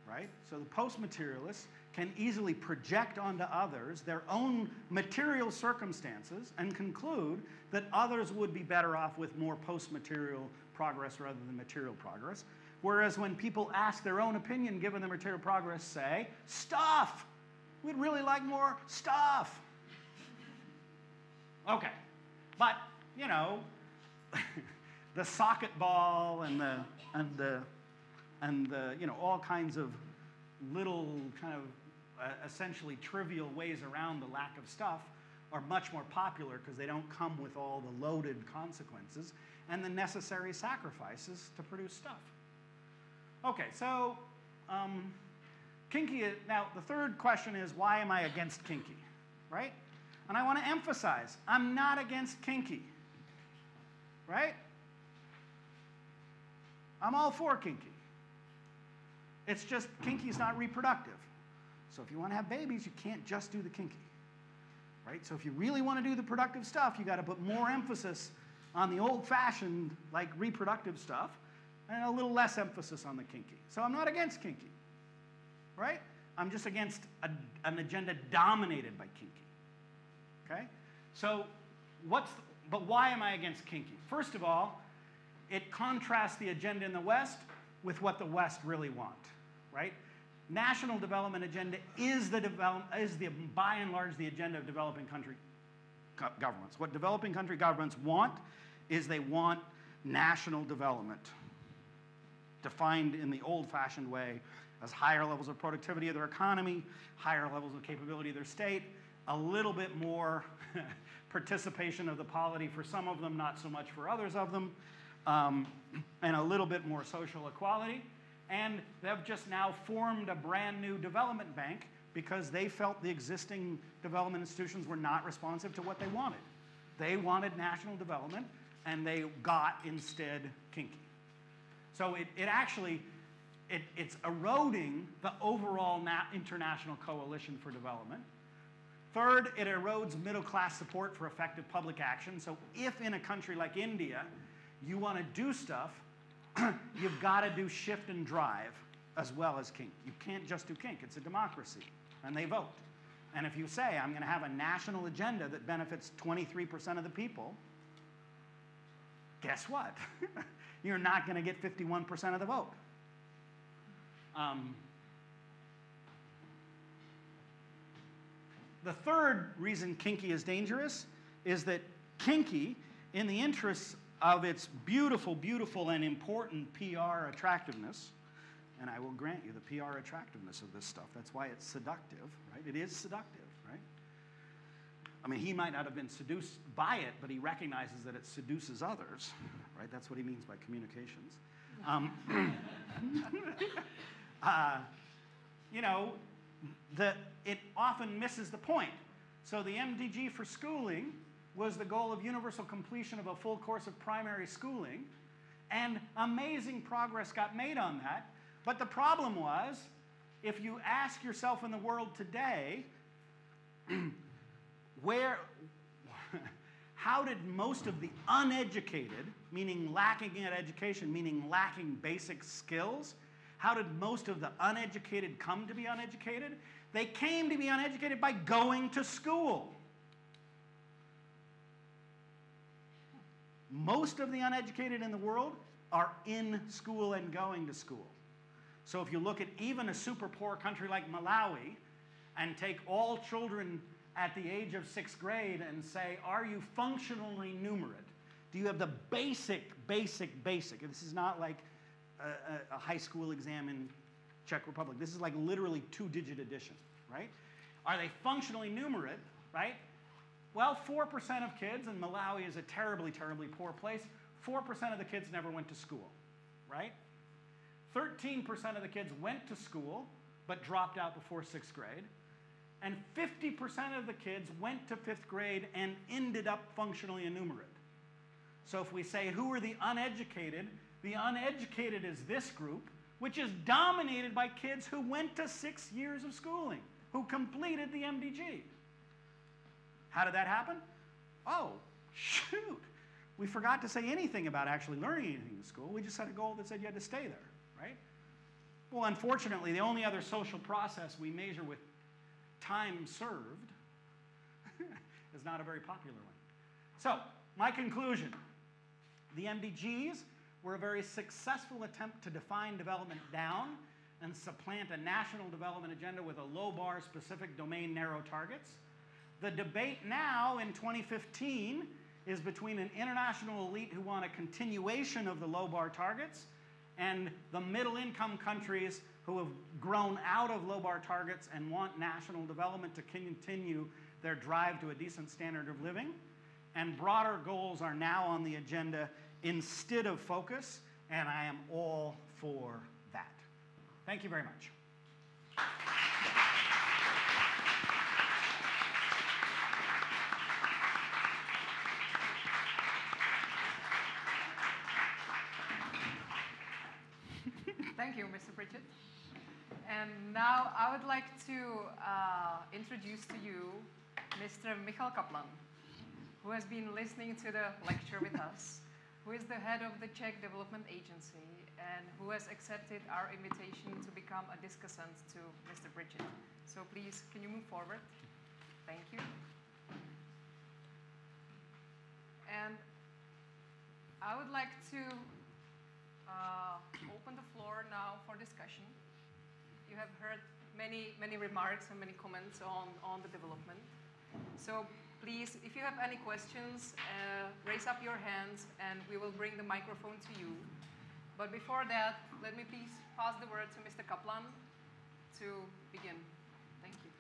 Right? So the post-materialists can easily project onto others their own material circumstances and conclude that others would be better off with more post material progress rather than material progress. Whereas when people ask their own opinion given the material progress, say, stuff! We'd really like more stuff. Okay, but you know, the socket ball and the and the and the you know all kinds of little kind of uh, essentially trivial ways around the lack of stuff are much more popular because they don't come with all the loaded consequences and the necessary sacrifices to produce stuff. Okay, so um, kinky. Now the third question is why am I against kinky, right? And I want to emphasize I'm not against kinky, right? I'm all for kinky. It's just kinky is not reproductive. So if you want to have babies, you can't just do the kinky. Right? So if you really want to do the productive stuff, you got to put more emphasis on the old-fashioned like reproductive stuff and a little less emphasis on the kinky. So I'm not against kinky. Right? I'm just against a, an agenda dominated by kinky. Okay? So what's the, but why am I against kinky? First of all, it contrasts the agenda in the West with what the West really want, right? National development agenda is the develop, is the by and large the agenda of developing country governments. What developing country governments want is they want national development, defined in the old-fashioned way as higher levels of productivity of their economy, higher levels of capability of their state, a little bit more participation of the polity for some of them, not so much for others of them, um, and a little bit more social equality. And they've just now formed a brand new development bank because they felt the existing development institutions were not responsive to what they wanted. They wanted national development, and they got instead kinky. So it, it actually, it, it's eroding the overall international coalition for development. Third, it erodes middle class support for effective public action. So if in a country like India, you want to do stuff, you've got to do shift and drive as well as kink. You can't just do kink. It's a democracy, and they vote. And if you say, I'm going to have a national agenda that benefits 23% of the people, guess what? You're not going to get 51% of the vote. Um, the third reason kinky is dangerous is that kinky, in the interests of its beautiful, beautiful, and important PR attractiveness, and I will grant you the PR attractiveness of this stuff. That's why it's seductive, right? It is seductive, right? I mean, he might not have been seduced by it, but he recognizes that it seduces others, right? That's what he means by communications. Um, uh, you know, the, it often misses the point. So the MDG for schooling was the goal of universal completion of a full course of primary schooling. And amazing progress got made on that. But the problem was, if you ask yourself in the world today, where, how did most of the uneducated, meaning lacking in education, meaning lacking basic skills, how did most of the uneducated come to be uneducated? They came to be uneducated by going to school. Most of the uneducated in the world are in school and going to school. So if you look at even a super poor country like Malawi and take all children at the age of sixth grade and say, Are you functionally numerate? Do you have the basic, basic, basic? this is not like a, a, high school exam in Czech Republic. This is like literally two digit addition, right? Are they functionally numerate, right? Well, 4% of kids, and Malawi is a terribly, terribly poor place, 4% of the kids never went to school, right? 13% of the kids went to school but dropped out before sixth grade. And 50% of the kids went to fifth grade and ended up functionally enumerate. So if we say who are the uneducated, the uneducated is this group, which is dominated by kids who went to six years of schooling, who completed the MDG. How did that happen? Oh, shoot. We forgot to say anything about actually learning anything in school. We just had a goal that said you had to stay there, right? Well, unfortunately, the only other social process we measure with time served is not a very popular one. So, my conclusion the MDGs were a very successful attempt to define development down and supplant a national development agenda with a low bar specific domain narrow targets. The debate now in 2015 is between an international elite who want a continuation of the low bar targets and the middle income countries who have grown out of low bar targets and want national development to continue their drive to a decent standard of living. And broader goals are now on the agenda instead of focus, and I am all for that. Thank you very much. Pritchett. And now I would like to uh, introduce to you Mr. Michal Kaplan, who has been listening to the lecture with us, who is the head of the Czech Development Agency, and who has accepted our invitation to become a discussant to Mr. Pritchett. So please, can you move forward? Thank you. And I would like to uh, open the floor now for discussion. You have heard many, many remarks and many comments on, on the development. So please, if you have any questions, uh, raise up your hands and we will bring the microphone to you. But before that, let me please pass the word to Mr. Kaplan to begin. Thank you.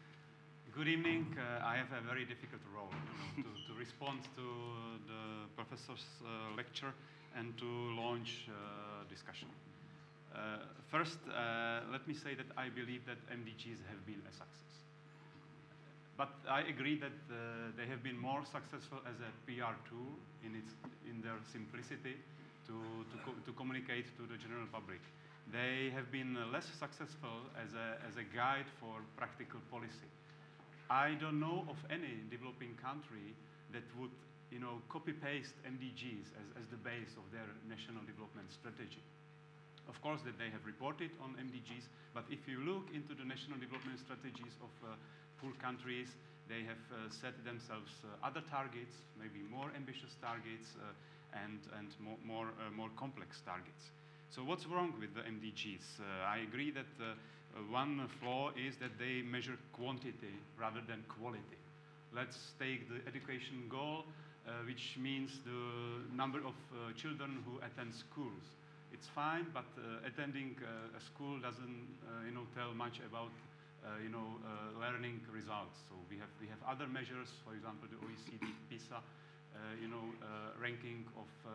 Good evening. Uh, I have a very difficult role you know, to, to respond to the professor's uh, lecture and to launch uh, discussion. Uh, first, uh, let me say that I believe that MDGs have been a success. But I agree that uh, they have been more successful as a PR tool in, its, in their simplicity to, to, co to communicate to the general public. They have been less successful as a, as a guide for practical policy. I don't know of any developing country that would you know, copy-paste MDGs as, as the base of their national development strategy. Of course, that they have reported on MDGs, but if you look into the national development strategies of uh, poor countries, they have uh, set themselves uh, other targets, maybe more ambitious targets, uh, and, and more, more, uh, more complex targets. So what's wrong with the MDGs? Uh, I agree that one flaw is that they measure quantity rather than quality. Let's take the education goal which means the number of uh, children who attend schools. It's fine, but uh, attending a school doesn't you know, tell much about you know, learning results. So we have, we have other measures, for example, the OECD PISA uh, you know, uh, ranking of uh,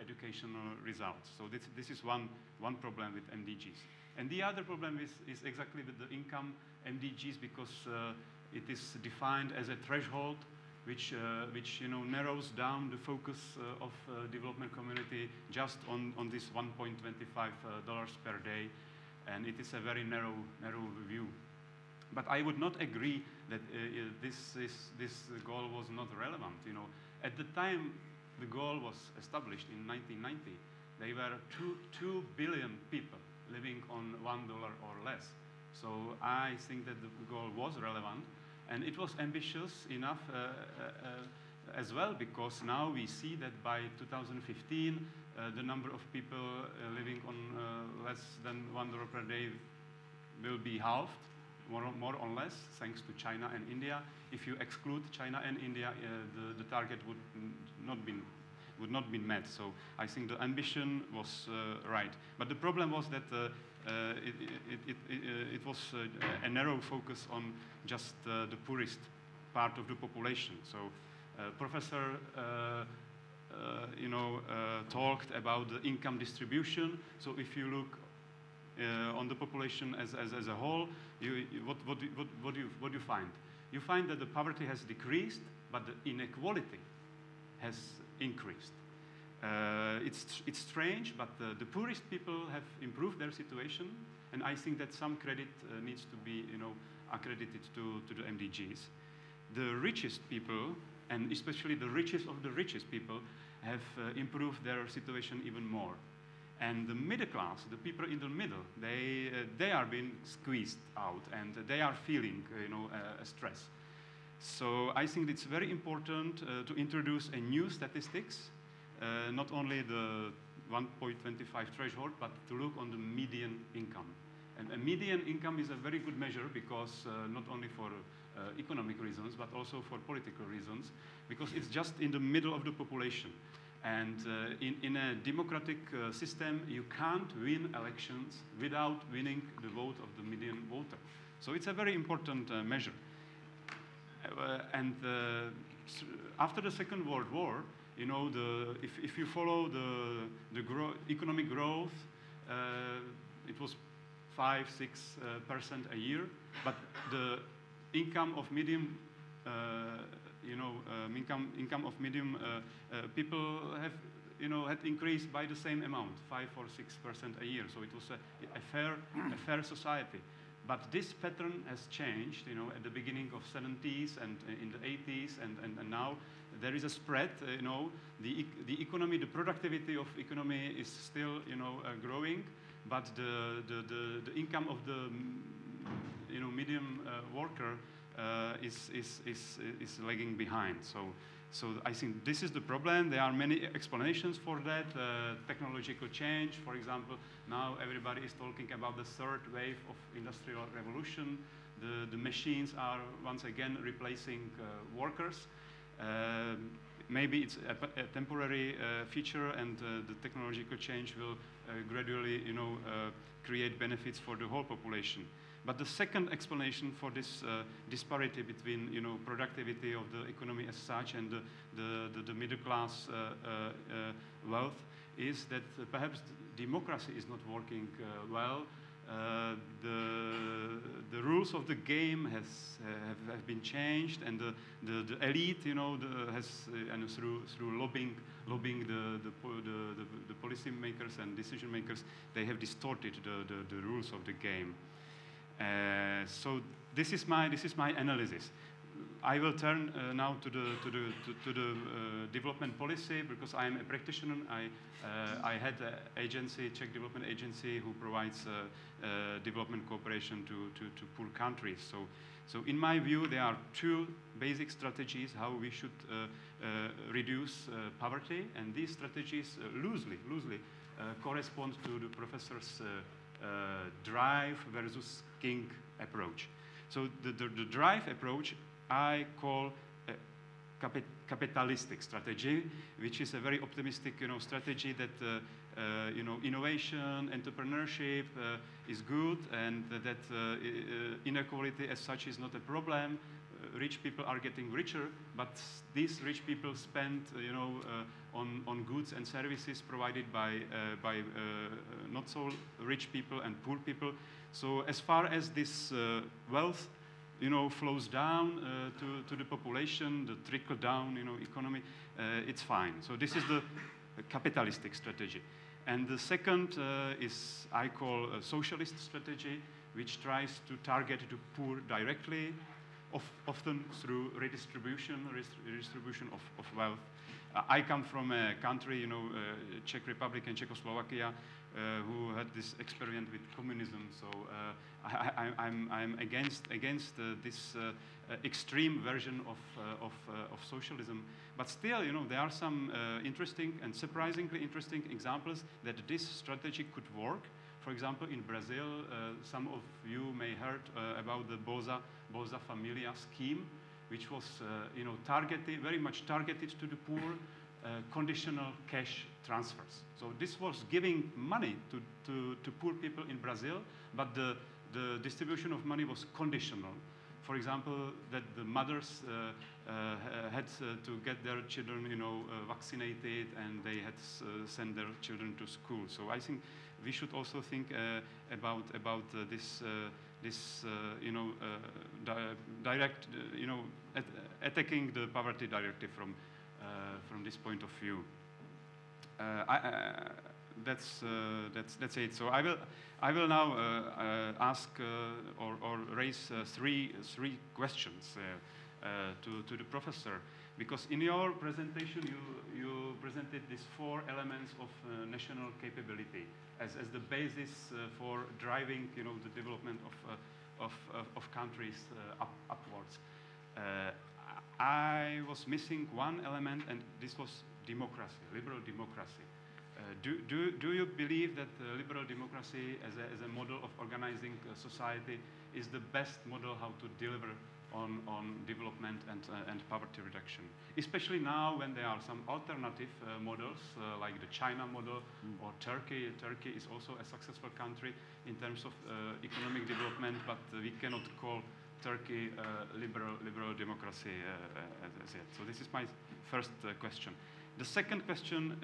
educational results. So this, this is one, one problem with MDGs. And the other problem is, is exactly with the income MDGs because it is defined as a threshold which, uh, which you know, narrows down the focus uh, of uh, development community just on, on this $1.25 per day. And it is a very narrow, narrow view. But I would not agree that this, is, this goal was not relevant. You know, at the time the goal was established in 1990, there were two, 2 billion people living on $1 or less. So I think that the goal was relevant. And it was ambitious enough uh, uh, uh, as well because now we see that by 2015 the number of people living on less than one dollar per day will be halved, more, more or less, thanks to China and India. If you exclude China and India, uh, the, the target would not be would not be met. So I think the ambition was uh, right. But the problem was that uh, uh, it, it, it, it, was uh, a narrow focus on just uh, the poorest part of the population. So Professor you know, talked about the income distribution. So if you look uh, on the population as, as, as a whole, you, what, what, what, what, do you, what do you find? You find that the poverty has decreased, but the inequality has increased. Uh, it's, it's strange, but the, the, poorest people have improved their situation, and I think that some credit uh, needs to be you know, accredited to, to the MDGs. The richest people, and especially the richest of the richest people, have uh, improved their situation even more. And the middle class, the people in the middle, they, uh, they are being squeezed out and they are feeling, uh, you know, stress. So I think it's very important to introduce a new statistics, uh, not only the 1.25 threshold, but to look on the median income. And a median income is a very good measure because uh, not only for uh, economic reasons, but also for political reasons, because it's just in the middle of the population. And uh, in, in, a democratic uh, system, you can't win elections without winning the vote of the median voter. So it's a very important uh, measure. Uh, and after the Second World War, you know, the, if, if you follow the, the gro economic growth, it was five, six percent a year, but the income of medium uh, you know, um, income, income of medium uh, uh, people have, you know, had increased by the same amount, five or six percent a year. So it was a, a, fair, a fair society. But this pattern has changed, you know, at the beginning of 70s and in the 80s, and, and, and now there is a spread, uh, you know, the, the economy, the productivity of economy is still, you know, uh, growing, but the, the, the, the, income of the, you know, medium uh, worker is, is, is, is lagging behind. So, so I think this is the problem. There are many explanations for that. Uh, technological change, for example, now everybody is talking about the third wave of industrial revolution. The, the machines are once again replacing uh, workers. Uh, maybe it's a, a temporary uh, feature and uh, the technological change will gradually, you know, create benefits for the whole population. But the second explanation for this uh, disparity between you know, productivity of the economy as such and the, the, the, middle class uh, uh, uh wealth is that perhaps democracy is not working uh, well. Uh, the, the rules of the game has, have, have been changed and the, the, the elite, you know, the, has, and through, through lobbying, lobbying the, the, the, the, policy makers and decision makers, they have distorted the, the, the rules of the game. Uh, so this is my this is my analysis. I will turn uh, now to the to the to, to the uh, development policy because I am a practitioner. I uh, I had an agency, Czech Development Agency, who provides uh, uh, development cooperation to, to, to poor countries. So so in my view, there are two basic strategies how we should reduce poverty, and these strategies loosely loosely correspond to the professor's drive versus kink approach. So the, the, the drive approach I call a capi capitalistic strategy, which is a very optimistic you know, strategy that uh, uh, you know, innovation, entrepreneurship uh, is good and that inequality as such is not a problem. Rich people are getting richer, but these rich people spend you know, on, on goods and services provided by, by not so rich people and poor people. So as far as this wealth you know, flows down uh, to, to the population, the trickle-down, you know, economy, uh, it's fine. So this is the capitalistic strategy. And the second uh, is, I call a socialist strategy, which tries to target the poor directly, of, often through redistribution, redistribution of, of wealth. Uh, I come from a country, you know, uh, Czech Republic and Czechoslovakia, who had this experiment with communism. So uh, I, am against, against uh, this extreme version of, of, of, socialism. But still, you know, there are some interesting and surprisingly interesting examples that this strategy could work. For example, in Brazil, uh, some of you may heard uh, about the Bolsa, Bolsa Familia scheme, which was, uh, you know, targeted, very much targeted to the poor, conditional cash transfers. So this was giving money to, to, to poor people in Brazil, but the, the distribution of money was conditional. For example, that the mothers uh, uh, had uh, to get their children, you know, uh, vaccinated, and they had uh, send their children to school. So I think we should also think uh, about about this this you know di direct you know at attacking the poverty directive from from this point of view. Uh, I, uh, that's, uh, that's, that's it. So I will, I will now ask or, or raise three, three questions to, to the professor. Because in your presentation, you, you presented these four elements of uh, national capability as, as the basis uh, for driving, you know, the development of, uh, of, of, of, countries uh, up, upwards. Uh, I was missing one element, and this was democracy, liberal democracy. Uh, do, do, do you believe that liberal democracy as a, as a model of organizing society is the best model how to deliver on, on development and, uh, and poverty reduction. Especially now when there are some alternative uh, models uh, like the China model mm. or Turkey. Turkey is also a successful country in terms of uh, economic development, but we cannot call Turkey uh, liberal, liberal democracy uh, uh, as, as, yet. So this is my first question. The second question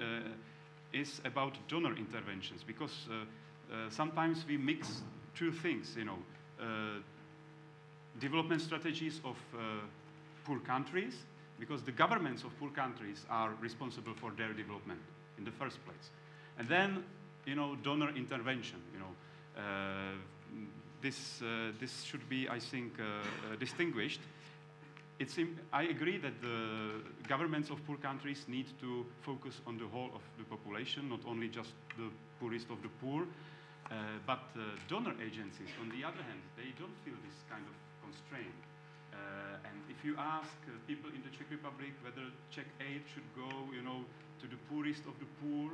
is about donor interventions because sometimes we mix two things, you know, development strategies of uh, poor countries, because the governments of poor countries are responsible for their development in the first place. And then, you know, donor intervention, you know, uh, this, uh, this should be, I think, uh, uh, distinguished. It's I agree that the governments of poor countries need to focus on the whole of the population, not only just the poorest of the poor, uh, but donor agencies, on the other hand, they don't feel this kind of constraint. Uh, and if you ask uh, people in the Czech Republic whether Czech aid should go, you know, to the poorest of the poor,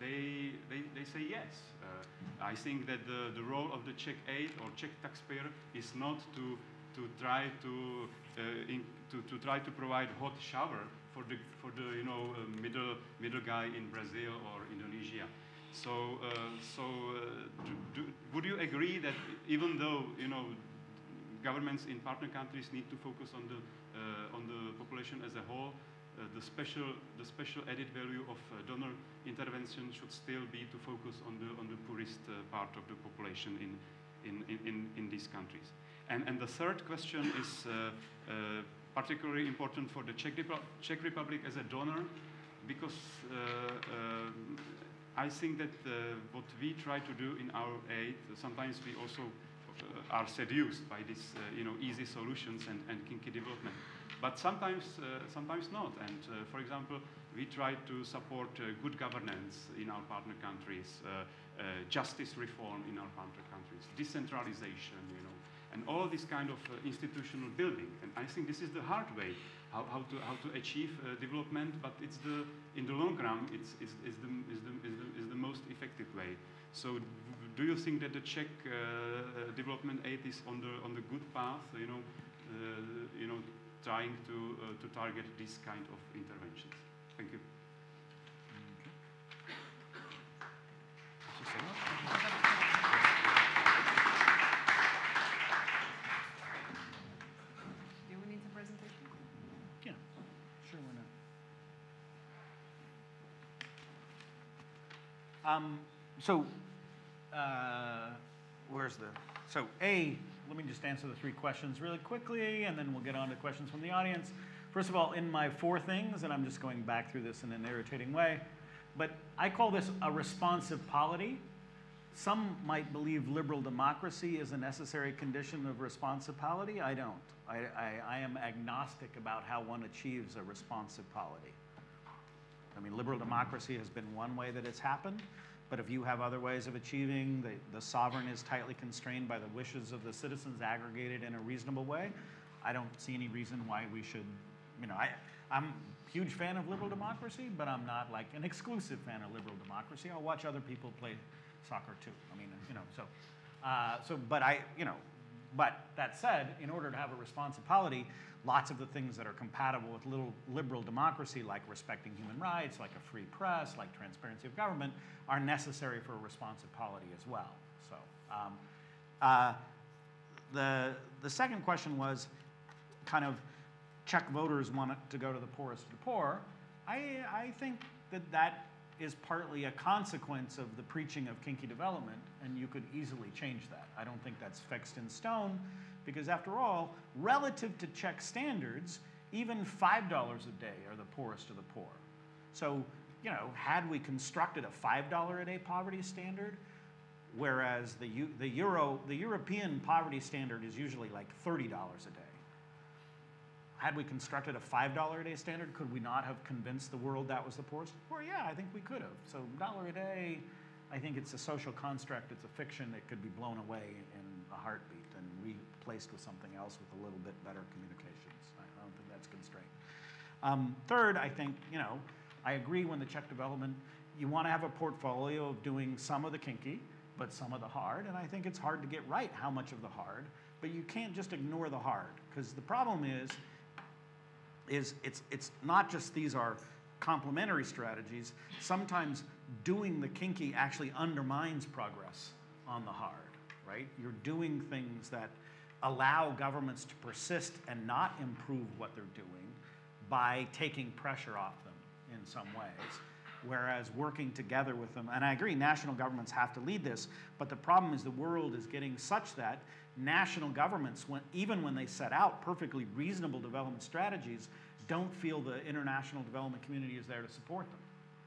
they, they, they say yes. Uh, I think that the, the role of the Czech aid or Czech taxpayer is not to, to try to, uh, in, to, to try to provide hot shower for the, for the you know, uh, middle, middle guy in Brazil or Indonesia. So, uh, so do, do, would you agree that even though, you know, governments in partner countries need to focus on the, uh, on the population as a whole. Uh, the, special, the special added value of uh, donor intervention should still be to focus on the, on the poorest uh, part of the population in, in, in, in these countries. And, and the third question is particularly important for the Czech, Czech Republic as a donor because I think that what we try to do in our aid, sometimes we also are seduced by these uh, you know, easy solutions and, and kinky development. But sometimes, uh, sometimes not. And for example, we try to support good governance in our partner countries, justice reform in our partner countries, decentralization, you know, and all this kind of uh, institutional building. And I think this is the hard way how, how, to, how to achieve uh, development, but it's the, in the long run, it's, it's, it's, the, is the, is the most effective way. So do you think that the Czech uh, uh, development aid is on the on the good path? You know, uh, you know, trying to to target this kind of interventions. Thank you we need a presentation? Yeah, sure, why not? Um, so uh, where's the, so A, let me just answer the three questions really quickly, and then we'll get on to questions from the audience. First of all, in my four things, and I'm just going back through this in an irritating way, but I call this a responsive polity. Some might believe liberal democracy is a necessary condition of responsive polity. I don't. I, I, I am agnostic about how one achieves a responsive polity. I mean, liberal democracy has been one way that it's happened. But if you have other ways of achieving, the, the sovereign is tightly constrained by the wishes of the citizens aggregated in a reasonable way, I don't see any reason why we should, you know, I, I'm a huge fan of liberal democracy, but I'm not like an exclusive fan of liberal democracy. I'll watch other people play soccer too. I mean, you know, so, uh, so, but I, you know, but that said, in order to have a responsive polity, lots of the things that are compatible with little liberal democracy, like respecting human rights, like a free press, like transparency of government, are necessary for a responsive polity as well. So um, uh, the, the second question was kind of Czech voters want to go to the poorest of the poor. I, I think that that is partly a consequence of the preaching of kinky development, and you could easily change that. I don't think that's fixed in stone, because after all, relative to Czech standards, even $5 a day are the poorest of the poor. So, you know, had we constructed a $5 a day poverty standard, whereas the, the, Euro, the European poverty standard is usually like $30 a day. Had we constructed a $5 a day standard, could we not have convinced the world that was the poorest? Well, yeah, I think we could have. So, dollar a day, I think it's a social construct, it's a fiction that could be blown away in a heartbeat and replaced with something else with a little bit better communications. I don't think that's constraint. Um, third, I think, you know, I agree when the Czech development, you want to have a portfolio of doing some of the kinky, but some of the hard. And I think it's hard to get right how much of the hard, but you can't just ignore the hard because the problem is, is it's, it's not just these are complementary strategies. Sometimes doing the kinky actually undermines progress on the hard, right? You're doing things that allow governments to persist and not improve what they're doing by taking pressure off them in some ways. Whereas working together with them, and I agree, national governments have to lead this, but the problem is the world is getting such that national governments, when, even when they set out perfectly reasonable development strategies, don't feel the international development community is there to support them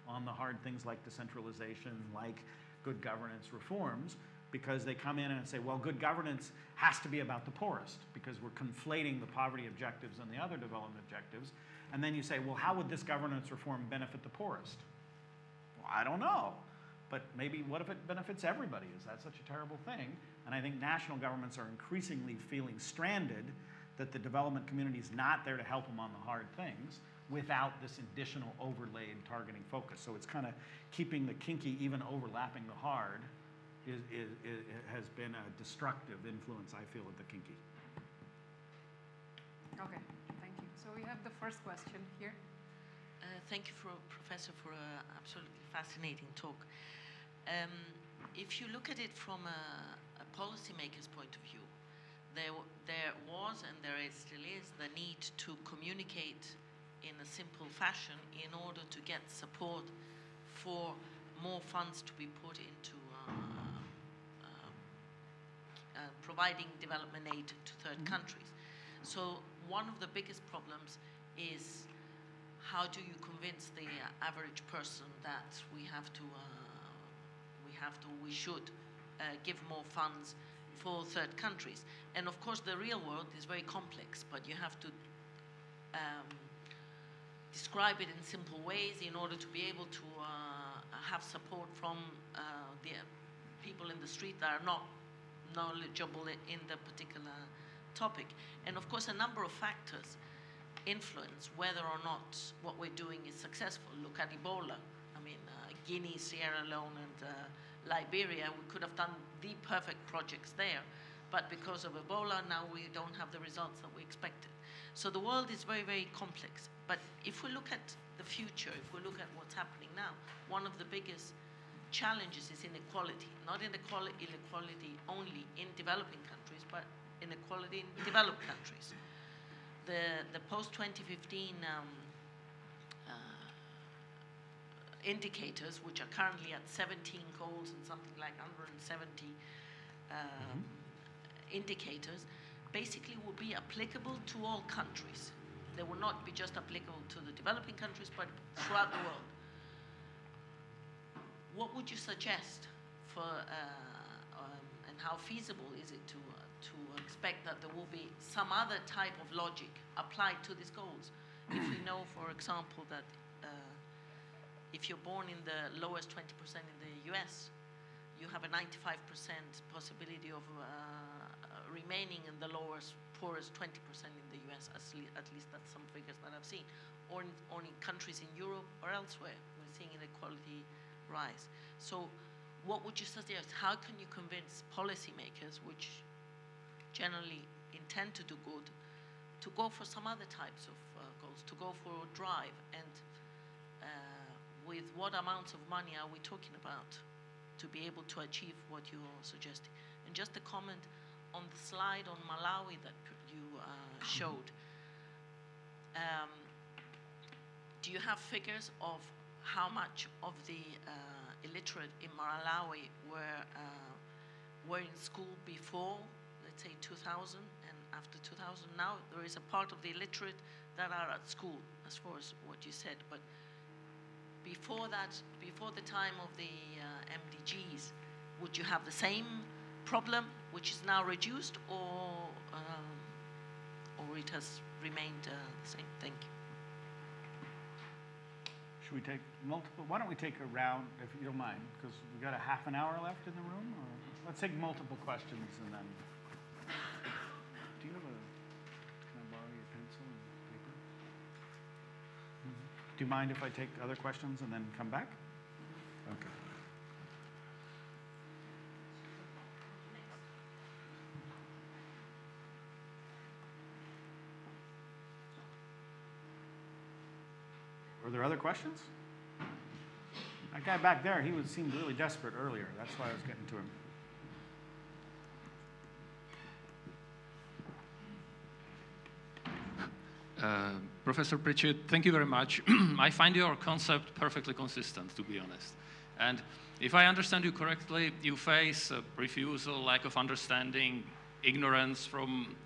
on the hard things like decentralization, like good governance reforms, because they come in and say, well, good governance has to be about the poorest, because we're conflating the poverty objectives and the other development objectives. And then you say, well, how would this governance reform benefit the poorest? Well, I don't know. But maybe what if it benefits everybody? Is that such a terrible thing? And I think national governments are increasingly feeling stranded that the development community is not there to help them on the hard things without this additional overlaid targeting focus. So it's kind of keeping the kinky, even overlapping the hard, is, is, is, has been a destructive influence, I feel, of the kinky. Okay, thank you. So we have the first question here. Uh, thank you, for, Professor, for an absolutely fascinating talk. Um, if you look at it from a, a policymaker's point of view, there, there was and there is, still is the need to communicate in a simple fashion in order to get support for more funds to be put into uh, uh, uh, providing development aid to 3rd mm -hmm. countries. So one of the biggest problems is how do you convince the average person that we have to, uh, we have to, we should give more funds for third countries. And of course, the real world is very complex, but you have to um, describe it in simple ways in order to be able to uh, have support from uh, the people in the street that are not knowledgeable in the particular topic. And of course, a number of factors influence whether or not what we're doing is successful. Look at Ebola. I mean, uh, Guinea, Sierra Leone, and uh, Liberia, we could have done the perfect projects there. But because of Ebola, now we don't have the results that we expected. So the world is very, very complex. But if we look at the future, if we look at what's happening now, one of the biggest challenges is inequality. Not inequality, only in developing countries, but inequality in developed countries. The, the post-2015 um, indicators, which are currently at 17 goals and something like 170 um, mm-hmm. indicators, basically will be applicable to all countries. They will not be just applicable to the developing countries, but throughout the world. What would you suggest for, uh, um, and how feasible is it to, uh, to expect that there will be some other type of logic applied to these goals? if we know, for example, that if you're born in the lowest 20% in the US, you have a 95% possibility of uh, remaining in the lowest, poorest 20% in the US, at least that's some figures that I've seen. Or in, or in countries in Europe or elsewhere, we're seeing inequality rise. So what would you suggest? How can you convince policymakers, which generally intend to do good, to go for some other types of uh, goals, to go for a drive and with what amounts of money are we talking about to be able to achieve what you're suggesting? And just a comment on the slide on Malawi that you uh, showed. Um, do you have figures of how much of the uh, illiterate in Malawi were, uh, were in school before, let's say, 2000 and after 2000? Now there is a part of the illiterate that are at school, as far as what you said, but before that, before the time of the uh, MDGs, would you have the same problem, which is now reduced, or um, or it it has remained uh, the same. Thank you. Should we take multiple, why don't we take a round, if you don't mind, because we've got a half an hour left in the room? or Let's take multiple questions and then. Do you mind if I take other questions and then come back? Okay. Were there other questions? That guy back there, he was, seemed really desperate earlier. That's why I was getting to him. Uh, Professor Pritchett, thank you very much. I find your concept perfectly consistent, to be honest. And if I understand you correctly, you face refusal, lack of understanding, ignorance from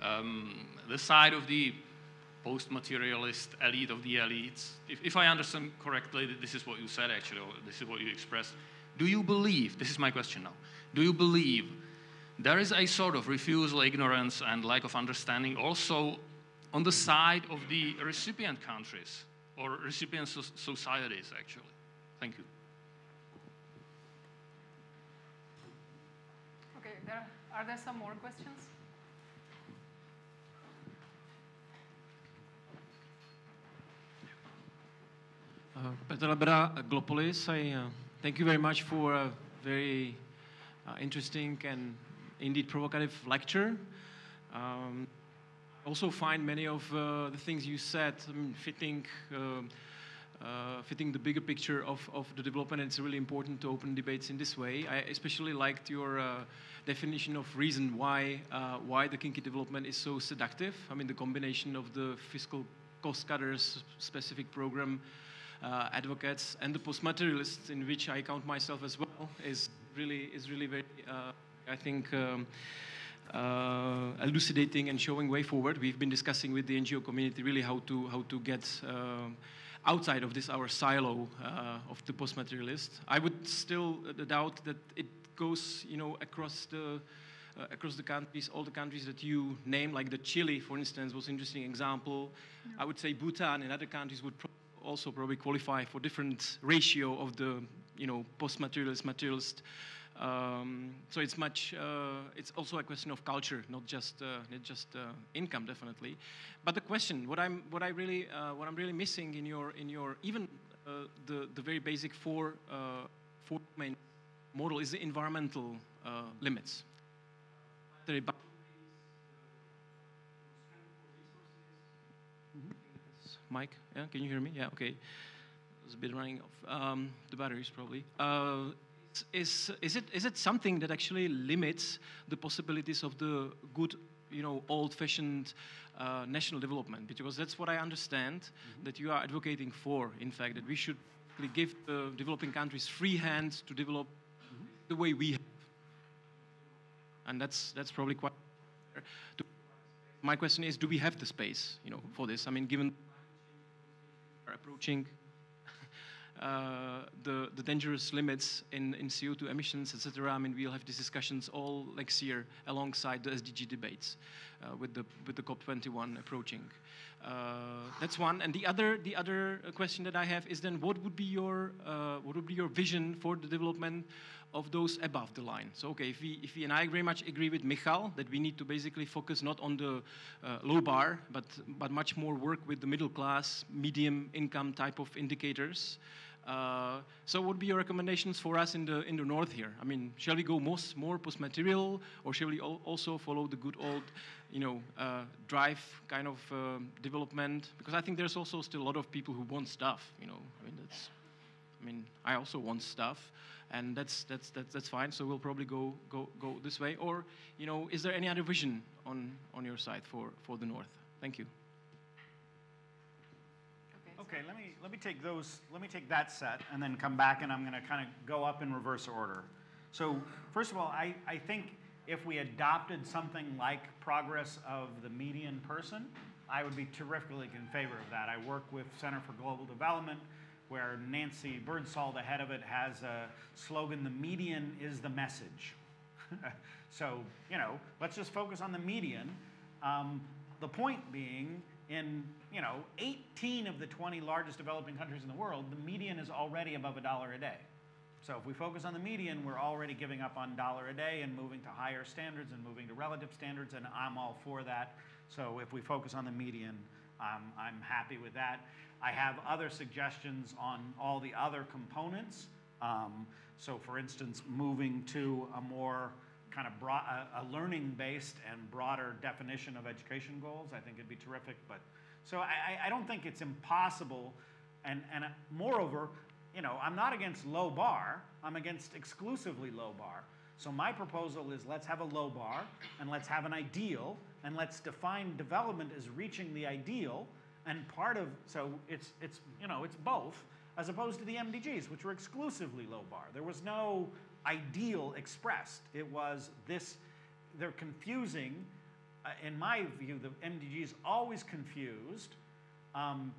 um, the side of the post-materialist elite of the elites. If, if I understand correctly, this is what you said actually, or this is what you expressed. Do you believe, this is my question now, do you believe there is a sort of refusal, ignorance, and lack of understanding also on the side of the recipient countries or recipient so- societies, actually? Thank you. Okay, there, are there some more questions? Uh, Petr Lebeda, uh, Glopolis. I uh, thank you very much for a very uh, interesting and indeed provocative lecture. Um, also find many of uh, the things you said I mean, fitting, um, uh, fitting the bigger picture of, of the development. It's really important to open debates in this way. I especially liked your uh, definition of reason why, uh, why the kinky development is so seductive. I mean, the combination of the fiscal cost cutters specific program uh, advocates and the post-materialists, in which I count myself as well, is really is really very, uh, I think. Um, uh, elucidating and showing way forward. We've been discussing with the NGO community really how to how to get um, outside of this our silo uh, of the post-materialist. I would still uh, doubt that it goes you know across the uh, across the countries, all the countries that you name, like the Chile, for instance, was an interesting example. I would say Bhutan and other countries would pro- also probably qualify for different ratio of the you know post-materialist materialist. Um, so it's much. Uh, it's also a question of culture, not just uh, not just uh, income, definitely. But the question, what I'm what I really uh, what I'm really missing in your in your even uh, the the very basic four uh, four main model is the environmental limits. The Mike, yeah, can you hear me? Yeah, okay. It's a bit running off. Um, the batteries probably. Is, is, it, is it something that actually limits the possibilities of the good, you know, old-fashioned uh, national development? Because that's what I understand mm-hmm. that you are advocating for, in fact, that we should give the developing countries free hand to develop mm-hmm. the way we have. And that's, that's probably quite... My question is, do we have the space, you know, for this? I mean, given are approaching uh, the, the dangerous limits in, in CO2 emissions, etc. I mean, we'll have these discussions all next year alongside the SDG debates uh, with, the, with the COP21 approaching. Uh, that's one. And the other, the other question that I have is then what would be your, uh, what would be your vision for the development of those above the line. So, okay, if we, if we, and I very much agree with Michal that we need to basically focus not on the uh, low bar, but, but much more work with the middle class, medium income type of indicators. Uh, so, what would be your recommendations for us in the in the north here? I mean, shall we go most, more post-material, or shall we al also follow the good old, you know, uh, drive kind of uh, development? Because I think there's also still a lot of people who want stuff. You know, I mean, that's, I mean, I also want stuff and that's that's that's, that's fine. So we'll probably go go go this way. Or you know, is there any other vision on on your side for for the north? Thank you. Okay, let me let me take those. Let me take that set and then come back, and I'm going to kind of go up in reverse order. So first of all, I I think if we adopted something like progress of the median person, I would be terrifically in favor of that. I work with Center for Global Development where Nancy Birdsall, the head of it, has a slogan the median is the message. so, you know, let's just focus on the median. Um, the point being, in you know 18 of the 20 largest developing countries in the world, the median is already above a dollar a day. So if we focus on the median, we're already giving up on dollar a day and moving to higher standards and moving to relative standards, and I'm all for that. So if we focus on the median, um, I'm happy with that. I have other suggestions on all the other components. Um, so for instance, moving to a more kind of broad, a, a learning-based and broader definition of education goals, I think it'd be terrific. But so I, I don't think it's impossible, and and uh, moreover, you know, I'm not against low bar. I'm against exclusively low bar. So my proposal is let's have a low bar and let's have an ideal and let's define development as reaching the ideal. And part of so it's it's you know it's both as opposed to the MDGs, which were exclusively low bar. There was no ideal expressed. It was this. They're confusing. Uh, in my view, the MDGs always confused. Um,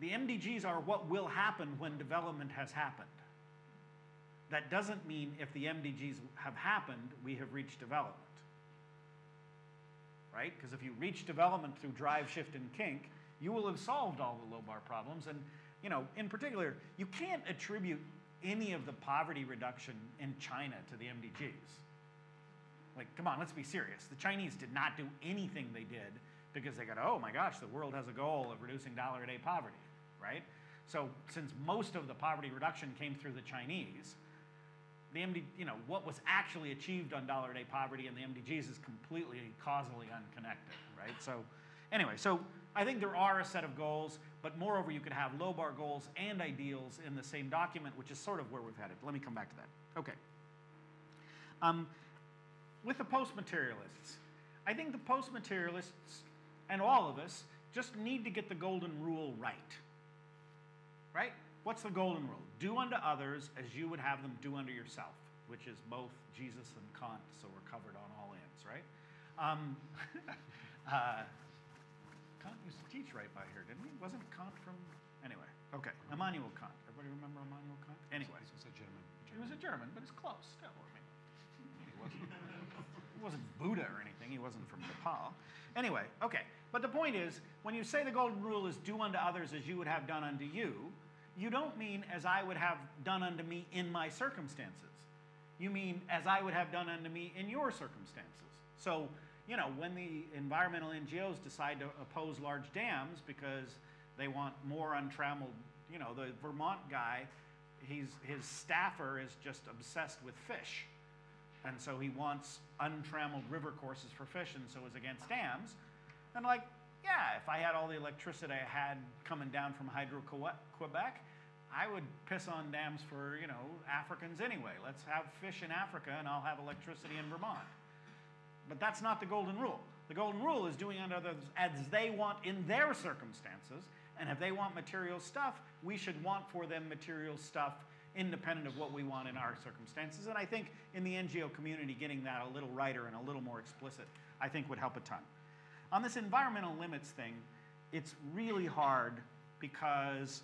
the MDGs are what will happen when development has happened. That doesn't mean if the MDGs have happened, we have reached development. Right? Because if you reach development through drive, shift, and kink, you will have solved all the low bar problems. And, you know, in particular, you can't attribute any of the poverty reduction in China to the MDGs. Like, come on, let's be serious. The Chinese did not do anything they did because they got, oh my gosh, the world has a goal of reducing dollar a day poverty, right? So since most of the poverty reduction came through the Chinese, the MD, you know, what was actually achieved on dollar a day poverty and the MDGs is completely causally unconnected, right? So anyway, so I think there are a set of goals, but moreover, you could have low bar goals and ideals in the same document, which is sort of where we've headed. Let me come back to that. Okay. Um, with the post-materialists, I think the post-materialists and all of us just need to get the golden rule right. Right? What's the golden rule? Do unto others as you would have them do unto yourself, which is both Jesus and Kant, so we're covered on all ends, right? Um, uh, Kant used to teach right by here, didn't he? Wasn't Kant from. Anyway, okay. Immanuel Kant. Everybody remember Immanuel Kant? Anyway. This was a German. He was a German, but it's close still. I mean, he wasn't, he wasn't Buddha or anything. He wasn't from Nepal. Anyway, okay. But the point is, when you say the golden rule is do unto others as you would have done unto you, you don't mean as I would have done unto me in my circumstances. You mean as I would have done unto me in your circumstances. So, you know, when the environmental NGOs decide to oppose large dams because they want more untrammeled, you know, the Vermont guy, he's, his staffer is just obsessed with fish. And so he wants untrammeled river courses for fish and so is against dams. And like, yeah, if I had all the electricity I had coming down from Hydro Quebec, I would piss on dams for, you know, Africans anyway. Let's have fish in Africa and I'll have electricity in Vermont. But that's not the golden rule. The golden rule is doing unto others as they want in their circumstances. And if they want material stuff, we should want for them material stuff independent of what we want in our circumstances. And I think in the NGO community, getting that a little righter and a little more explicit, I think would help a ton. On this environmental limits thing, it's really hard because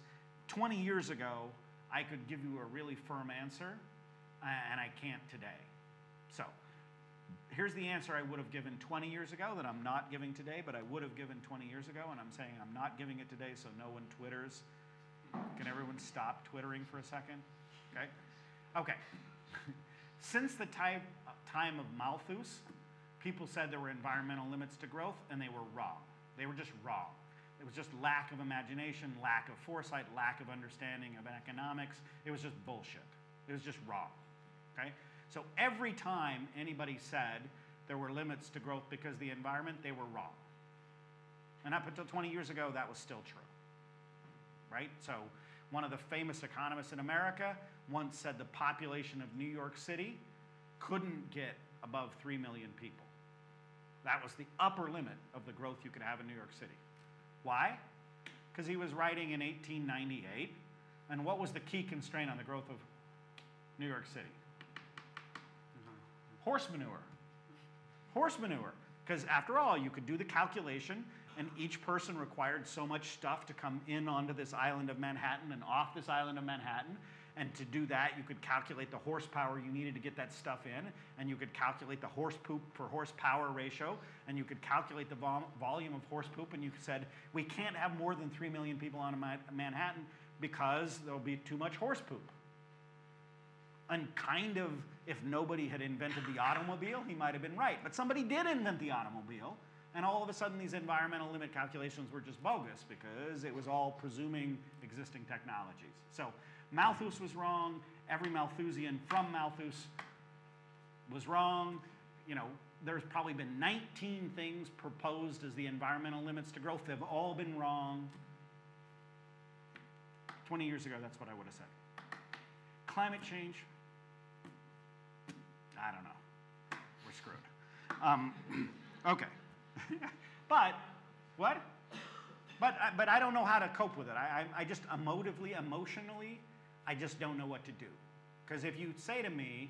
20 years ago, I could give you a really firm answer, and I can't today. So, here's the answer I would have given 20 years ago that I'm not giving today, but I would have given 20 years ago, and I'm saying I'm not giving it today so no one twitters. Can everyone stop twittering for a second? Okay? Okay. Since the time, time of Malthus, people said there were environmental limits to growth, and they were wrong. They were just wrong. It was just lack of imagination, lack of foresight, lack of understanding of economics. It was just bullshit. It was just wrong. Okay? So every time anybody said there were limits to growth because of the environment, they were wrong. And up until 20 years ago, that was still true. Right? So one of the famous economists in America once said the population of New York City couldn't get above 3 million people. That was the upper limit of the growth you could have in New York City. Why? Because he was writing in 1898. And what was the key constraint on the growth of New York City? Mm-hmm. Horse manure. Horse manure. Because after all, you could do the calculation, and each person required so much stuff to come in onto this island of Manhattan and off this island of Manhattan. And to do that, you could calculate the horsepower you needed to get that stuff in, and you could calculate the horse poop per horsepower ratio, and you could calculate the vol- volume of horse poop, and you said, we can't have more than 3 million people on Ma- Manhattan because there'll be too much horse poop. And kind of, if nobody had invented the automobile, he might have been right. But somebody did invent the automobile, and all of a sudden these environmental limit calculations were just bogus because it was all presuming existing technologies. So Malthus was wrong. Every Malthusian from Malthus was wrong. You know, there's probably been 19 things proposed as the environmental limits to growth. They've all been wrong. 20 years ago, that's what I would have said. Climate change, I don't know. We're screwed. Um, okay. but, what? But, I- but I don't know how to cope with it. I, I, I just emotively, emotionally, I just don't know what to do. Because if you say to me,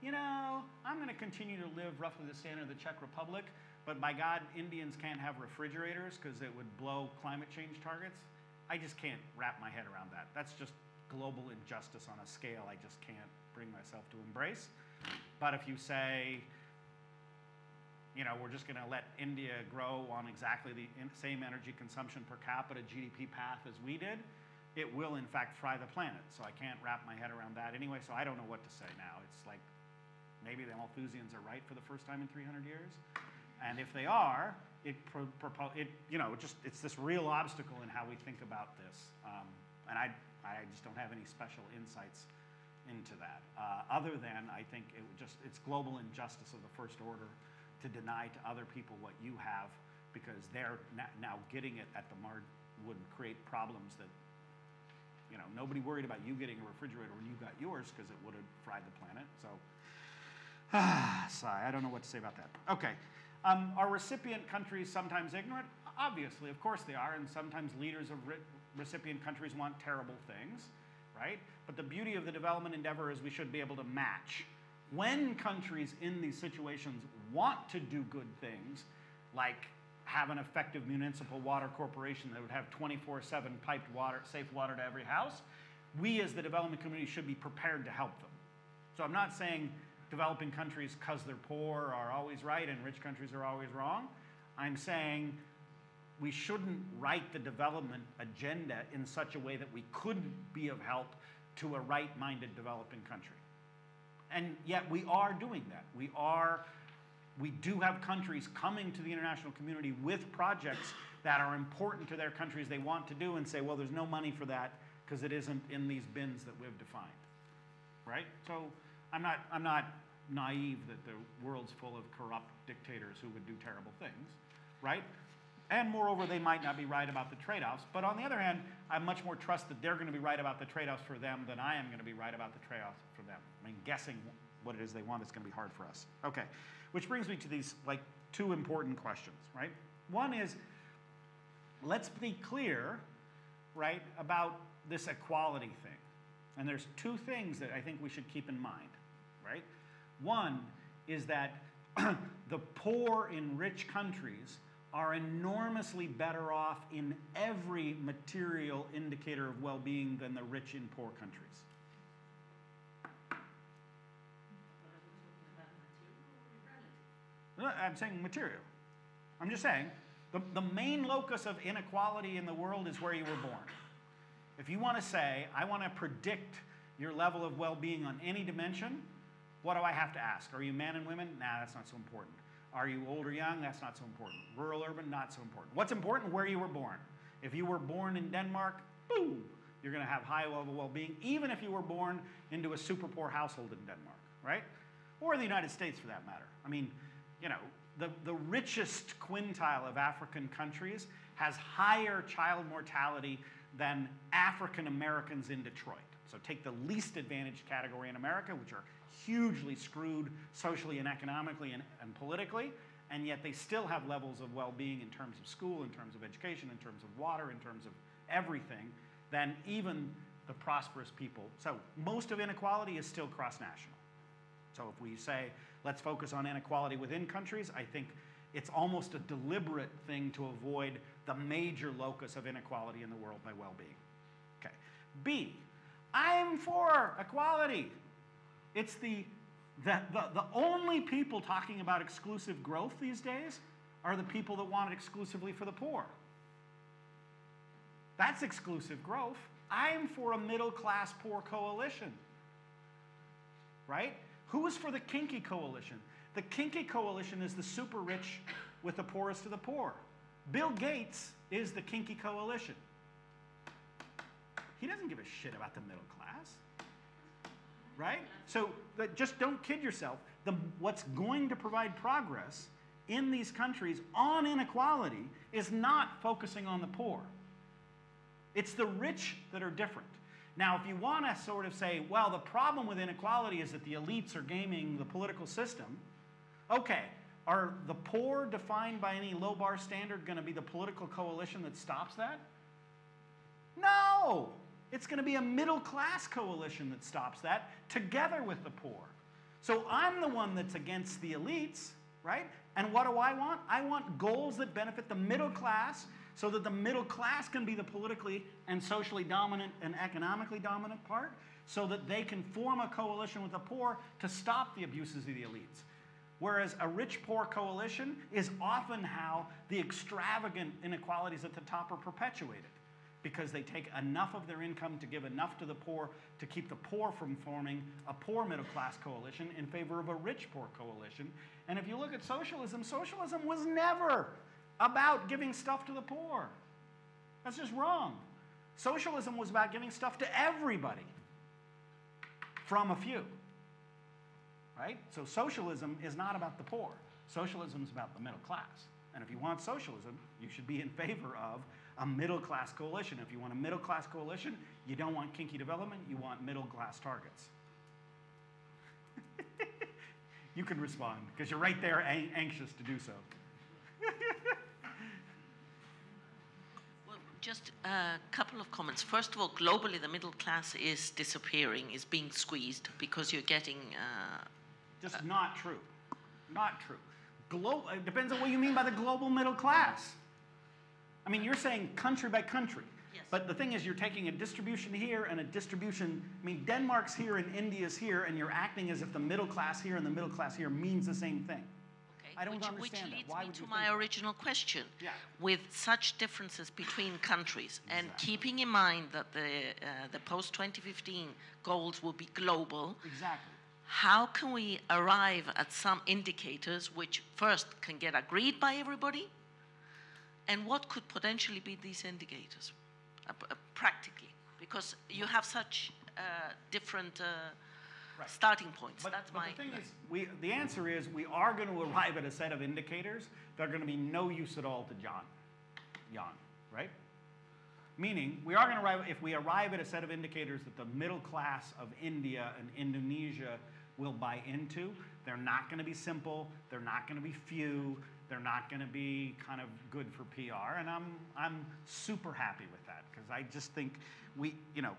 you know, I'm going to continue to live roughly the standard of the Czech Republic, but by God, Indians can't have refrigerators because it would blow climate change targets, I just can't wrap my head around that. That's just global injustice on a scale I just can't bring myself to embrace. But if you say, you know, we're just going to let India grow on exactly the same energy consumption per capita GDP path as we did, it will in fact fry the planet. So I can't wrap my head around that anyway. So I don't know what to say now. It's like maybe the Malthusians are right for the first time in 300 years, and if they are, it, it you know, just it's this real obstacle in how we think about this. Um, and I, I just don't have any special insights into that, uh, other than I think it just it's global injustice of the first order to deny to other people what you have because they're now getting it at the mark would create problems that you know nobody worried about you getting a refrigerator when you got yours because it would have fried the planet. So ah, sigh. I don't know what to say about that. Okay. Um, are recipient countries sometimes ignorant? Obviously, of course they are, and sometimes leaders of re- recipient countries want terrible things, right? But the beauty of the development endeavor is we should be able to match. When countries in these situations want to do good things, like have an effective municipal water corporation that would have 24 7 piped water, safe water to every house, we as the development community should be prepared to help them. So I'm not saying developing countries, because they're poor, are always right and rich countries are always wrong. I'm saying we shouldn't write the development agenda in such a way that we couldn't be of help to a right minded developing country. And yet we are doing that. We are, we do have countries coming to the international community with projects that are important to their countries they want to do and say, well, there's no money for that because it isn't in these bins that we've defined. Right? So I'm not, I'm not naive that the world's full of corrupt dictators who would do terrible things, right? And moreover, they might not be right about the trade offs. But on the other hand, I much more trust that they're going to be right about the trade offs for them than I am going to be right about the trade offs for them. I mean, guessing what it is they want is going to be hard for us. Okay, which brings me to these like two important questions, right? One is let's be clear, right, about this equality thing. And there's two things that I think we should keep in mind, right? One is that the poor in rich countries are enormously better off in every material indicator of well being than the rich in poor countries. I'm saying material. I'm just saying the, the main locus of inequality in the world is where you were born. If you want to say, I want to predict your level of well being on any dimension, what do I have to ask? Are you men and women? Nah, that's not so important. Are you old or young? That's not so important. Rural, urban, not so important. What's important? Where you were born. If you were born in Denmark, boom, you're going to have high level well being, even if you were born into a super poor household in Denmark, right? Or the United States for that matter. I mean, you know, the, the richest quintile of African countries has higher child mortality than African Americans in Detroit. So take the least advantaged category in America, which are hugely screwed socially and economically and, and politically, and yet they still have levels of well being in terms of school, in terms of education, in terms of water, in terms of everything, than even the prosperous people. So most of inequality is still cross national. So if we say, let's focus on inequality within countries, I think it's almost a deliberate thing to avoid the major locus of inequality in the world by well being. Okay. B, I'm for equality. It's the, the, the, the only people talking about exclusive growth these days are the people that want it exclusively for the poor. That's exclusive growth. I'm for a middle class poor coalition. Right? Who is for the kinky coalition? The kinky coalition is the super rich with the poorest of the poor. Bill Gates is the kinky coalition. He doesn't give a shit about the middle class. Right? So just don't kid yourself. The, what's going to provide progress in these countries on inequality is not focusing on the poor. It's the rich that are different. Now, if you want to sort of say, well, the problem with inequality is that the elites are gaming the political system, okay, are the poor defined by any low bar standard going to be the political coalition that stops that? No! It's going to be a middle class coalition that stops that together with the poor. So I'm the one that's against the elites, right? And what do I want? I want goals that benefit the middle class so that the middle class can be the politically and socially dominant and economically dominant part, so that they can form a coalition with the poor to stop the abuses of the elites. Whereas a rich poor coalition is often how the extravagant inequalities at the top are perpetuated because they take enough of their income to give enough to the poor to keep the poor from forming a poor middle class coalition in favor of a rich poor coalition. And if you look at socialism, socialism was never about giving stuff to the poor. That's just wrong. Socialism was about giving stuff to everybody from a few. Right? So socialism is not about the poor. Socialism is about the middle class. And if you want socialism, you should be in favor of a middle class coalition. If you want a middle class coalition, you don't want kinky development, you want middle class targets. you can respond because you're right there anxious to do so. Just a couple of comments. First of all, globally, the middle class is disappearing, is being squeezed because you're getting. Uh, Just not true. Not true. Glo- it depends on what you mean by the global middle class. I mean, you're saying country by country. Yes. But the thing is, you're taking a distribution here and a distribution. I mean, Denmark's here and India's here, and you're acting as if the middle class here and the middle class here means the same thing. I don't which, understand which that. leads Why me to my think that? original question. Yeah. With such differences between countries, and keeping in mind that the uh, the post 2015 goals will be global, Exactly. how can we arrive at some indicators which first can get agreed by everybody and what could potentially be these indicators uh, uh, practically because you have such uh, different uh, Right. starting points But, that's but my the thing is, we, the answer is we are going to arrive at a set of indicators that are going to be no use at all to John, Jan, right? Meaning, we are going to arrive, if we arrive at a set of indicators that the middle class of India and Indonesia will buy into, they're not going to be simple, they're not going to be few, they're not going to be kind of good for PR, and I'm, I'm super happy with that because I just think we, you know,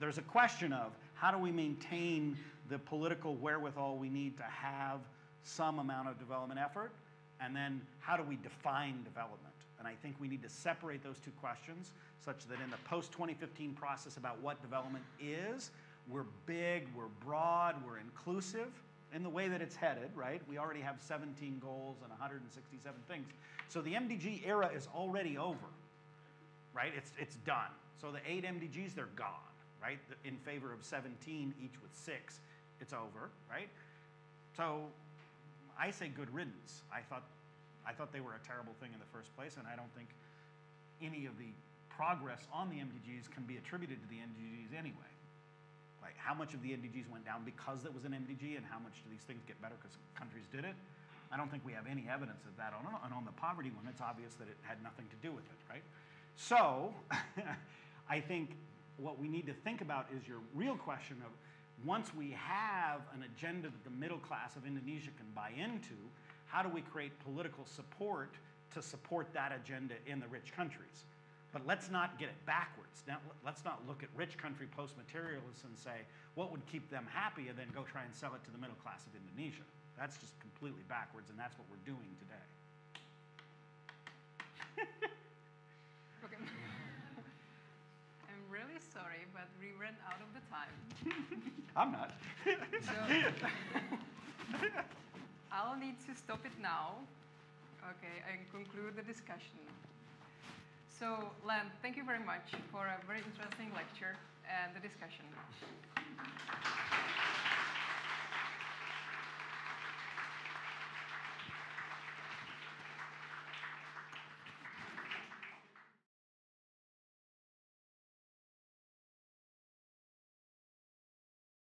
there's a question of how do we maintain the political wherewithal we need to have some amount of development effort, and then how do we define development? And I think we need to separate those two questions such that in the post 2015 process about what development is, we're big, we're broad, we're inclusive in the way that it's headed, right? We already have 17 goals and 167 things. So the MDG era is already over right? It's, it's done. So the eight MDGs, they're gone, right? In favor of 17, each with six, it's over, right? So I say good riddance. I thought, I thought they were a terrible thing in the first place, and I don't think any of the progress on the MDGs can be attributed to the MDGs anyway. Like how much of the MDGs went down because it was an MDG, and how much do these things get better because countries did it? I don't think we have any evidence of that. On, and on the poverty one, it's obvious that it had nothing to do with it, right? So, I think what we need to think about is your real question of once we have an agenda that the middle class of Indonesia can buy into, how do we create political support to support that agenda in the rich countries? But let's not get it backwards. Now, let's not look at rich country post materialists and say, what would keep them happy, and then go try and sell it to the middle class of Indonesia. That's just completely backwards, and that's what we're doing today. Okay. I'm really sorry, but we ran out of the time. I'm not. So I'll need to stop it now. Okay, and conclude the discussion. So, Len, thank you very much for a very interesting lecture and the discussion.